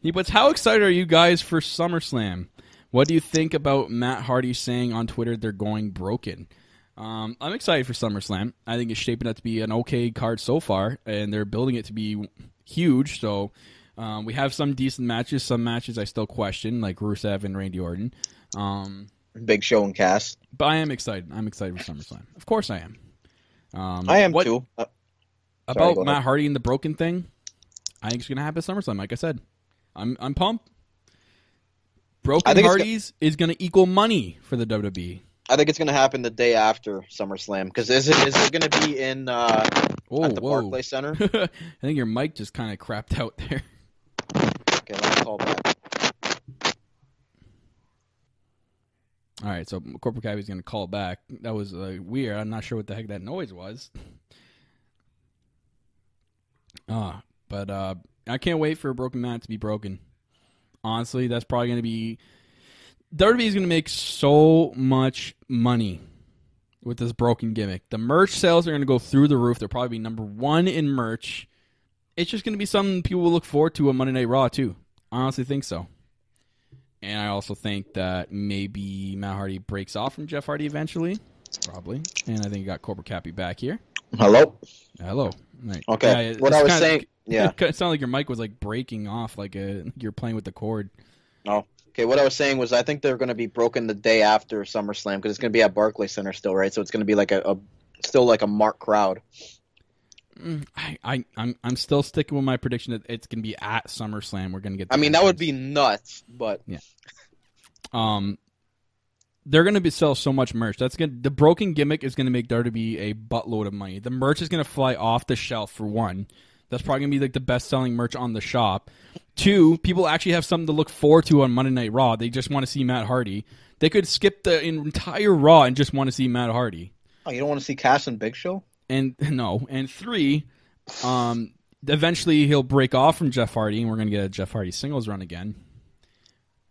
He puts, "How excited are you guys for SummerSlam? What do you think about Matt Hardy saying on Twitter they're going broken?" Um, I'm excited for SummerSlam. I think it's shaping up to be an okay card so far, and they're building it to be huge. So um, we have some decent matches. Some matches I still question, like Rusev and Randy Orton. Um, Big Show and Cass. but I am excited. I'm excited for SummerSlam. Of course, I am. Um, I am what- too. Uh, About go Matt. Hardy and the broken thing, I think it's gonna happen at SummerSlam. Like I said, I'm I'm pumped. Broken I think it's go- Hardys is gonna equal money for the. WWE. I think it's going to happen the day after SummerSlam because is it is it going to be in uh, Oh, at the whoa! Barclays Center? [LAUGHS] I think your mic just kind of crapped out there. Okay, let me call back. All right, so Corporate Cappy's gonna call back. That was uh, weird. I'm not sure what the heck that noise was. Ah, [LAUGHS] but uh, I can't wait for a broken Matt to be broken. Honestly, that's probably gonna be WWE is gonna make so much money with this broken gimmick. The merch sales are gonna go through the roof. They'll probably be number one in merch. It's just gonna be something people will look forward to on Monday Night Raw too. I honestly think so. And I also think that maybe Matt Hardy breaks off from Jeff Hardy eventually. Probably. And I think you got Cobra Cappy back here. Hello. Hello. Right. Okay. Yeah, what I was saying. [LAUGHS] Yeah. It sounded like your mic was like breaking off, like uh, a, you're playing with the cord. Oh. Okay. What I was saying was I think they're going to be broken the day after SummerSlam because it's going to be at Barclays Center still, right? So it's going to be like a, a still like a marked crowd. I, I I'm I'm still sticking with my prediction that it's gonna be at SummerSlam. We're gonna get. I the mean, that would be nuts, but yeah. um they're going to be sell so much merch. That's going to the broken gimmick is going to make WWE a buttload of money. The merch is going to fly off the shelf for one. That's probably going to be like the best selling merch on the shop. Two, people actually have something to look forward to on Monday Night Raw. They just want to see Matt Hardy. They could skip the entire Raw and just want to see Matt Hardy. oh, you don't want to see Cass and Big Show? And [LAUGHS] no, and three, um, eventually he'll break off from Jeff Hardy, and we're gonna get a Jeff Hardy singles run again.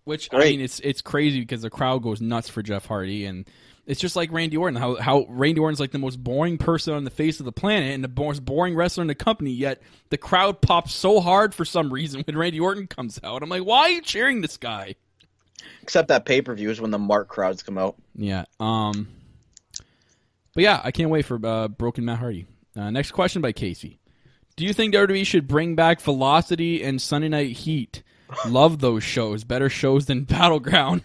Which I mean, it's it's crazy because the crowd goes nuts for Jeff Hardy, and it's just like Randy Orton. How how Randy Orton's like the most boring person on the face of the planet and the most boring wrestler in the company, yet the crowd pops so hard for some reason when Randy Orton comes out. I'm like, why are you cheering this guy? Except that pay per view is when the Mark crowds come out. Yeah. Um. But yeah, I can't wait for uh, Broken Matt Hardy. Uh, next question by Casey. Do you think WWE should bring back Velocity and Sunday Night Heat? Love those shows. Better shows than [LAUGHS] Battleground.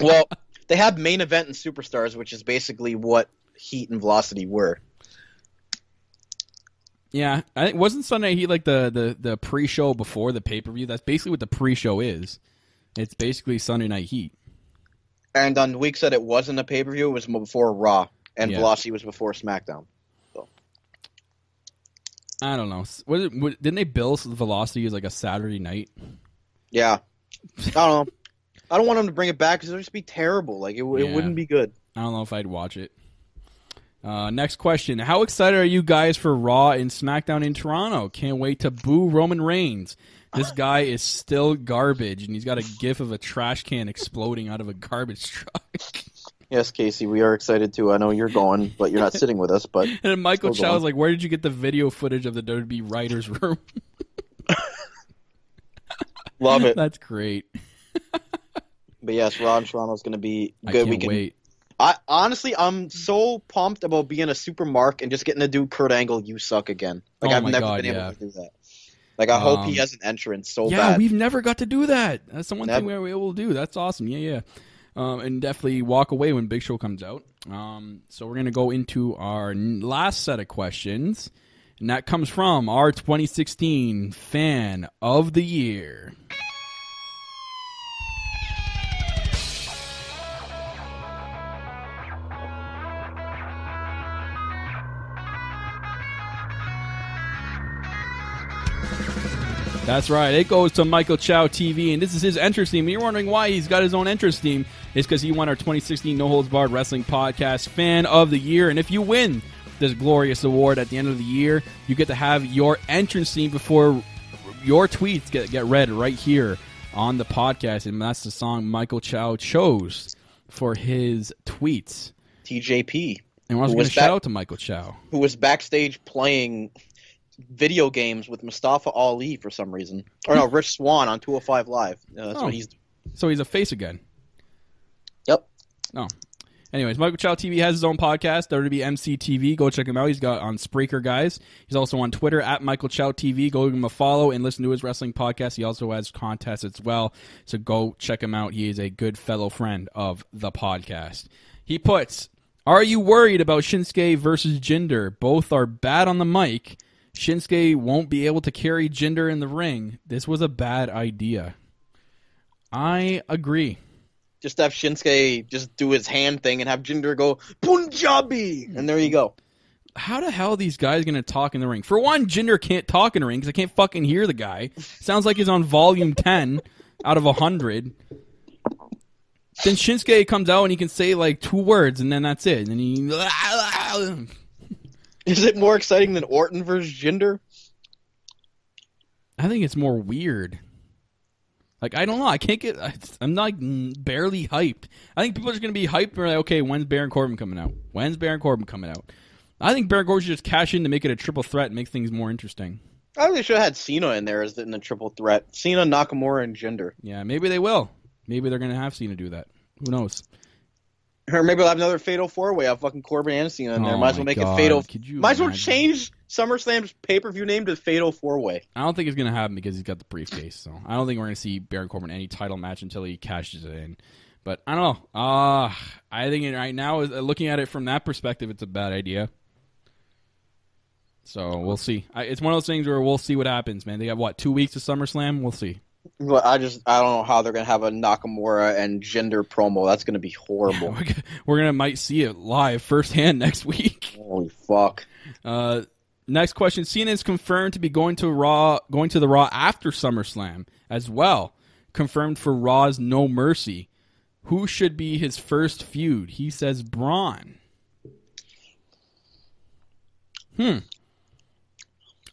Well, [LAUGHS] they have main event and superstars, which is basically what Heat and Velocity were. Yeah, I think wasn't Sunday Night Heat like the the the pre-show before the pay-per-view? That's basically what the pre-show is. It's basically Sunday Night Heat. And on weeks that it wasn't a pay per view, it was before Raw, and Yeah. Velocity was before SmackDown. So. I don't know. Was it, what, didn't they bill Velocity as like a Saturday night? Yeah, I don't know. I don't want them to bring it back because it would just be terrible. Like it, Yeah. it wouldn't be good. I don't know if I'd watch it. Uh, next question. How excited are you guys for Raw and SmackDown in Toronto? Can't wait to boo Roman Reigns. This guy is still garbage, and he's got a gif of a trash can exploding out of a garbage truck. [LAUGHS] Yes, Casey, we are excited too. I know you're going, but you're not [LAUGHS] sitting with us. But and Michael Chow was like, Where did you get the video footage of the WWE writer's room? [LAUGHS] love it. That's great. But yes, Raw in Toronto is going to be I good. can't we can. wait. I honestly, I'm so pumped about being a super mark and just getting to do Kurt Angle. You suck again. Like Oh I've never God, been yeah. able to do that. Like I hope he Um, has an entrance so yeah, bad. we've never got to do that. That's the one thing we were able to do. That's awesome. Yeah, yeah. Um, and definitely walk away when Big Show comes out. Um, so we're gonna go into our last set of questions, and that comes from our 2016 fan of the year. That's right. It goes to Michael Chow TV, and this is his entrance theme. You're wondering why he's got his own entrance theme. It's because he won our 2016 No Holds Barred Wrestling Podcast Fan of the Year. And if you win this glorious award at the end of the year, you get to have your entrance theme before your tweets get, get read right here on the podcast. And that's the song Michael Chow chose for his tweets. TJP, And also Who going to shout out to Michael Chow. who was backstage playing video games with Mustafa Ali for some reason, or no, Rich Swann on 205 Live. Uh, that's Oh. what he's. So he's a face again. Yep. Oh. Anyways, Michael Chow TV has his own podcast, WBMC TV. Go check him out. He's got on Spreaker, guys. He's also on Twitter at Michael Chow TV. Go give him a follow and listen to his wrestling podcast. He also has contests as well. So go check him out. He is a good fellow friend of the podcast. He puts, Are you worried about Shinsuke versus Jinder? Both are bad on the mic. Shinsuke won't be able to carry Jinder in the ring. This was a bad idea. I agree. Just have Shinsuke just do his hand thing and have Jinder go Punjabi, and there you go. how the hell are these guys going to talk in the ring? For one, Jinder can't talk in the ring because I can't fucking hear the guy. Sounds like he's on volume [LAUGHS] 10 out of 100. Then Shinsuke comes out and he can say like two words and then that's it. And then he. [LAUGHS] Is it more exciting than Orton versus Jinder? I think it's more weird. Like I don't know. I can't get. I'm like barely hyped. I think people are just gonna be hyped. We're like, okay, when's Baron Corbin coming out? When's Baron Corbin coming out? I think Baron Corbin should just cash in to make it a triple threat and make things more interesting. I think they should have had Cena in there as in the triple threat. Cena, Nakamura, and Jinder. Yeah, maybe they will. Maybe they're gonna have Cena do that. Who knows? Or maybe we'll have another fatal four way. Have fucking Corbin and Cena in there. Oh Might as well make God, it fatal. could you Might as well imagine? change SummerSlam's pay per view name to Fatal Four Way. I don't think it's gonna happen because he's got the briefcase. So I don't think we're gonna see Baron Corbin any title match until he cashes it in. But I don't know. Uh I think it, right now, looking at it from that perspective, it's a bad idea. So we'll see. I, it's one of those things where we'll see what happens, man. They got what two weeks of SummerSlam. We'll see. But I just I don't know how they're gonna have a Nakamura and Jinder promo. That's gonna be horrible. We're gonna, we're gonna might see it live firsthand [LAUGHS] next week. Holy fuck! Uh, next question: Cena is confirmed to be going to Raw, going to the Raw after SummerSlam as well. Confirmed for Raw's No Mercy. Who should be his first feud? He says Braun. Hmm.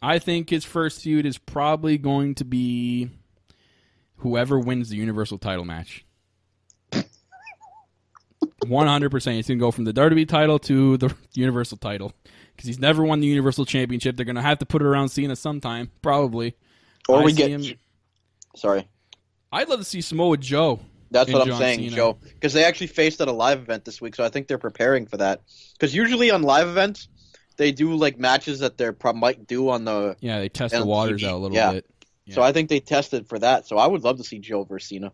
I think his first feud is probably going to be whoever wins the Universal title match. 100%. He's going to go from the WWE title to the Universal title. Because he's never won the Universal Championship. They're going to have to put it around Cena sometime, probably. Or I we get. him- Sorry, I'd love to see Samoa Joe. that's what I'm John saying, Cena. Joe. Because they actually faced at a live event this week, so I think they're preparing for that. Because usually on live events, they do like matches that they might do on the. Yeah, they test the waters TV, out a little yeah. bit. So I think they tested for that. So I would love to see Joe versus Cena.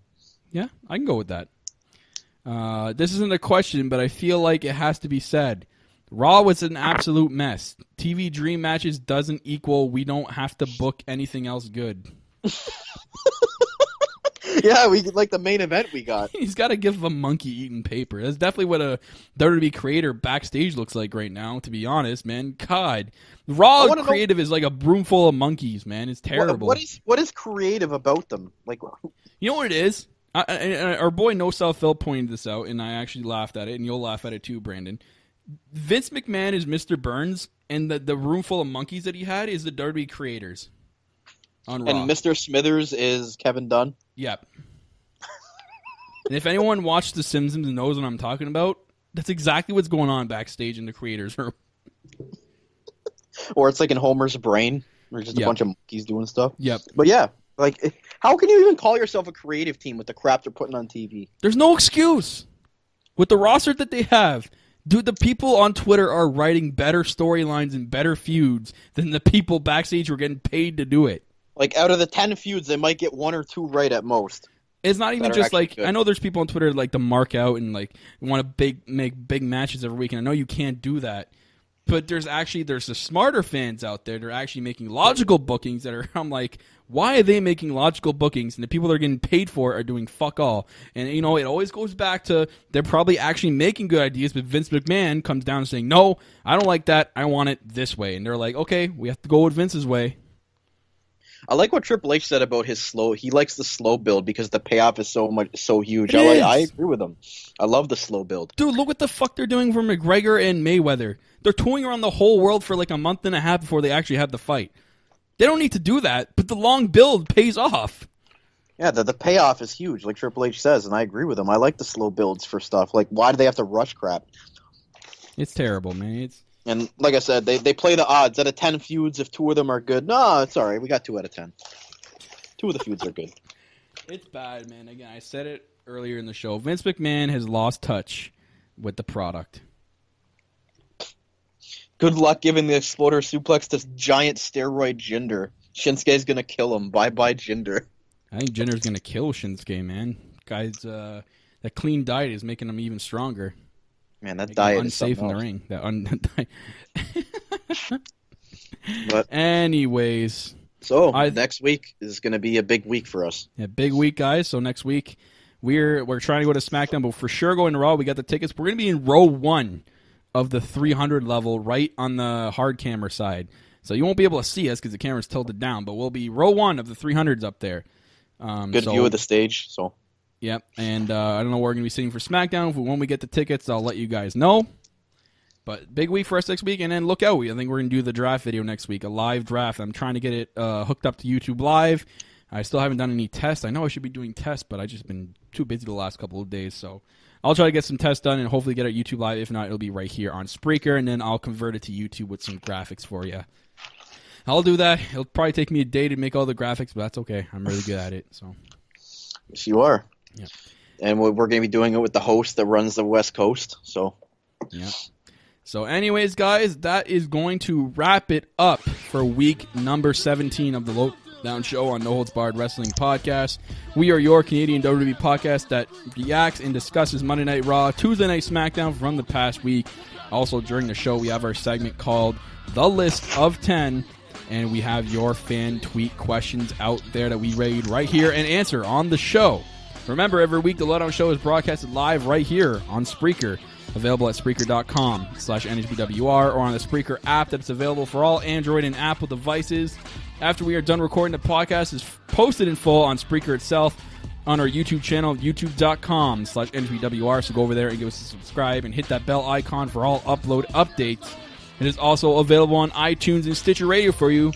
Yeah, I can go with that. Uh, this isn't a question, but I feel like it has to be said. Raw was an absolute mess. TV dream matches doesn't equal we don't have to book anything else good. [LAUGHS] [LAUGHS] yeah, we like the main event we got. [LAUGHS] He's got to give a monkey eating paper. That's definitely what a WWE creator backstage looks like right now. To be honest, man, God, Raw wanna know- creative is like a broom full of monkeys, man. It's What, terrible. what is what is creative about them? Like, You know what it is? I, I, our boy No South Phil pointed this out, and I actually laughed at it, and you'll laugh at it too, Brandon. Vince McMahon is Mr. Burns, and the, the room full of monkeys that he had is the WWE creators on Raw. and Mr. Smithers is Kevin Dunn. Yep. and if anyone watched The Simpsons and knows what I'm talking about, that's exactly what's going on backstage in the creators room. or it's like in Homer's brain, where just a bunch of monkeys doing stuff. Yep. But yeah, like, how can you even call yourself a creative team with the crap they're putting on TV? There's no excuse. With the roster that they have, dude, the people on Twitter are writing better storylines and better feuds than the people backstage who are getting paid to do it. Like, out of the ten feuds, they might get one or two right at most. It's not even just like good. I know there's people on Twitter like to mark out and like want to big make big matches every week, and I know you can't do that. But there's actually there's the smarter fans out there that are actually making logical bookings that are [LAUGHS] I'm like, why are they making logical bookings and the people that are getting paid for it are doing fuck all? And you know, it always goes back to they're probably actually making good ideas, but Vince McMahon comes down and saying, No, I don't like that, I want it this way. And they're like, Okay, we have to go with Vince's way. I like what Triple H said about his slow. He likes the slow build because the payoff is so much so huge. I, like. I agree with him. I love the slow build. Dude, look what the fuck they're doing for McGregor and Mayweather. They're touring around the whole world for like a month and a half before they actually have the fight. They don't need to do that, but the long build pays off. Yeah, the, the payoff is huge, like Triple H says, and I agree with him. I like the slow builds for stuff. Like, why do they have to rush crap? It's terrible, man. It's And like I said, they, they play the odds. Out of ten feuds, if two of them are good, no, it's all right. We got two out of ten. Two of the feuds are good. it's bad, man. Again, I said it earlier in the show. Vince McMahon has lost touch with the product. Good luck giving the exploder suplex to giant steroid Jinder. Shinsuke's gonna kill him. Bye bye Jinder. I think Jinder's gonna kill Shinsuke, man. Guys, uh, that clean diet is making him even stronger. Man, that diet is unsafe in the ring. That un- [LAUGHS] But [LAUGHS] Anyways, so I- next week is gonna be a big week for us. Yeah, big week, guys. So next week we're we're trying to go to SmackDown, but for sure going to Raw. We got the tickets. We're gonna be in row one of the 300 level, right on the hard camera side. So you won't be able to see us because the camera's tilted down, but we'll be row one of the 300s up there. Um, Good so- view of the stage. So Yep, and uh, I don't know where we're gonna be sitting for SmackDown. When we get the tickets, I'll let you guys know. But big week for us next week, and then look out. We I think we're gonna do the draft video next week, a live draft. I'm trying to get it uh, hooked up to YouTube Live. I still haven't done any tests. I know I should be doing tests, but I've just been too busy the last couple of days. So I'll try to get some tests done and hopefully get it YouTube Live. If not, it'll be right here on Spreaker, and then I'll convert it to YouTube with some graphics for you. I'll do that. It'll probably take me a day to make all the graphics, but that's okay. I'm really good at it. So you are. Yeah. And we're, we're gonna be doing it with the host that runs the West Coast. So Yeah. So, anyways, guys, that is going to wrap it up for week number 17 of the Lowdown Show on No Holds Barred Wrestling Podcast. We are your Canadian WWE podcast that reacts and discusses Monday Night Raw, Tuesday Night SmackDown from the past week, Also, during the show, we have our segment called The List of 10, and we have your fan tweet questions out there that we read right here and answer on the show. Remember, every week the Lowdown Show is broadcasted live right here on Spreaker, available at Spreaker.com slash NHBWR or on the Spreaker app that's available for all Android and Apple devices. After we are done recording, the podcast is posted in full on Spreaker itself on our YouTube channel, youtube.com slash NHBWR. So go over there and give us a subscribe and hit that bell icon for all upload updates. It is also available on iTunes and Stitcher Radio for you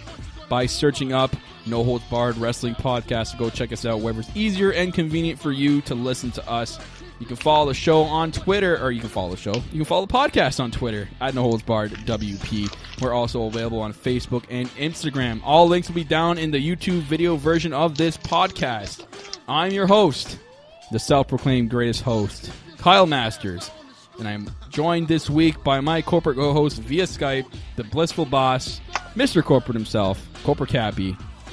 by searching up No Holds Barred Wrestling Podcast. So go check us out wherever's easier and convenient for you to listen to us. You can follow the show on Twitter, or you can follow the show. You can follow the podcast on Twitter at No Holds Barred WP. We're also available on Facebook and Instagram. All links will be down in the YouTube video version of this podcast. I'm your host, the self-proclaimed greatest host, Kyle Masters, and I'm joined this week by my corporate co-host via Skype, the blissful boss, Mr. Corporate himself, Corporate Cappy.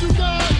you got.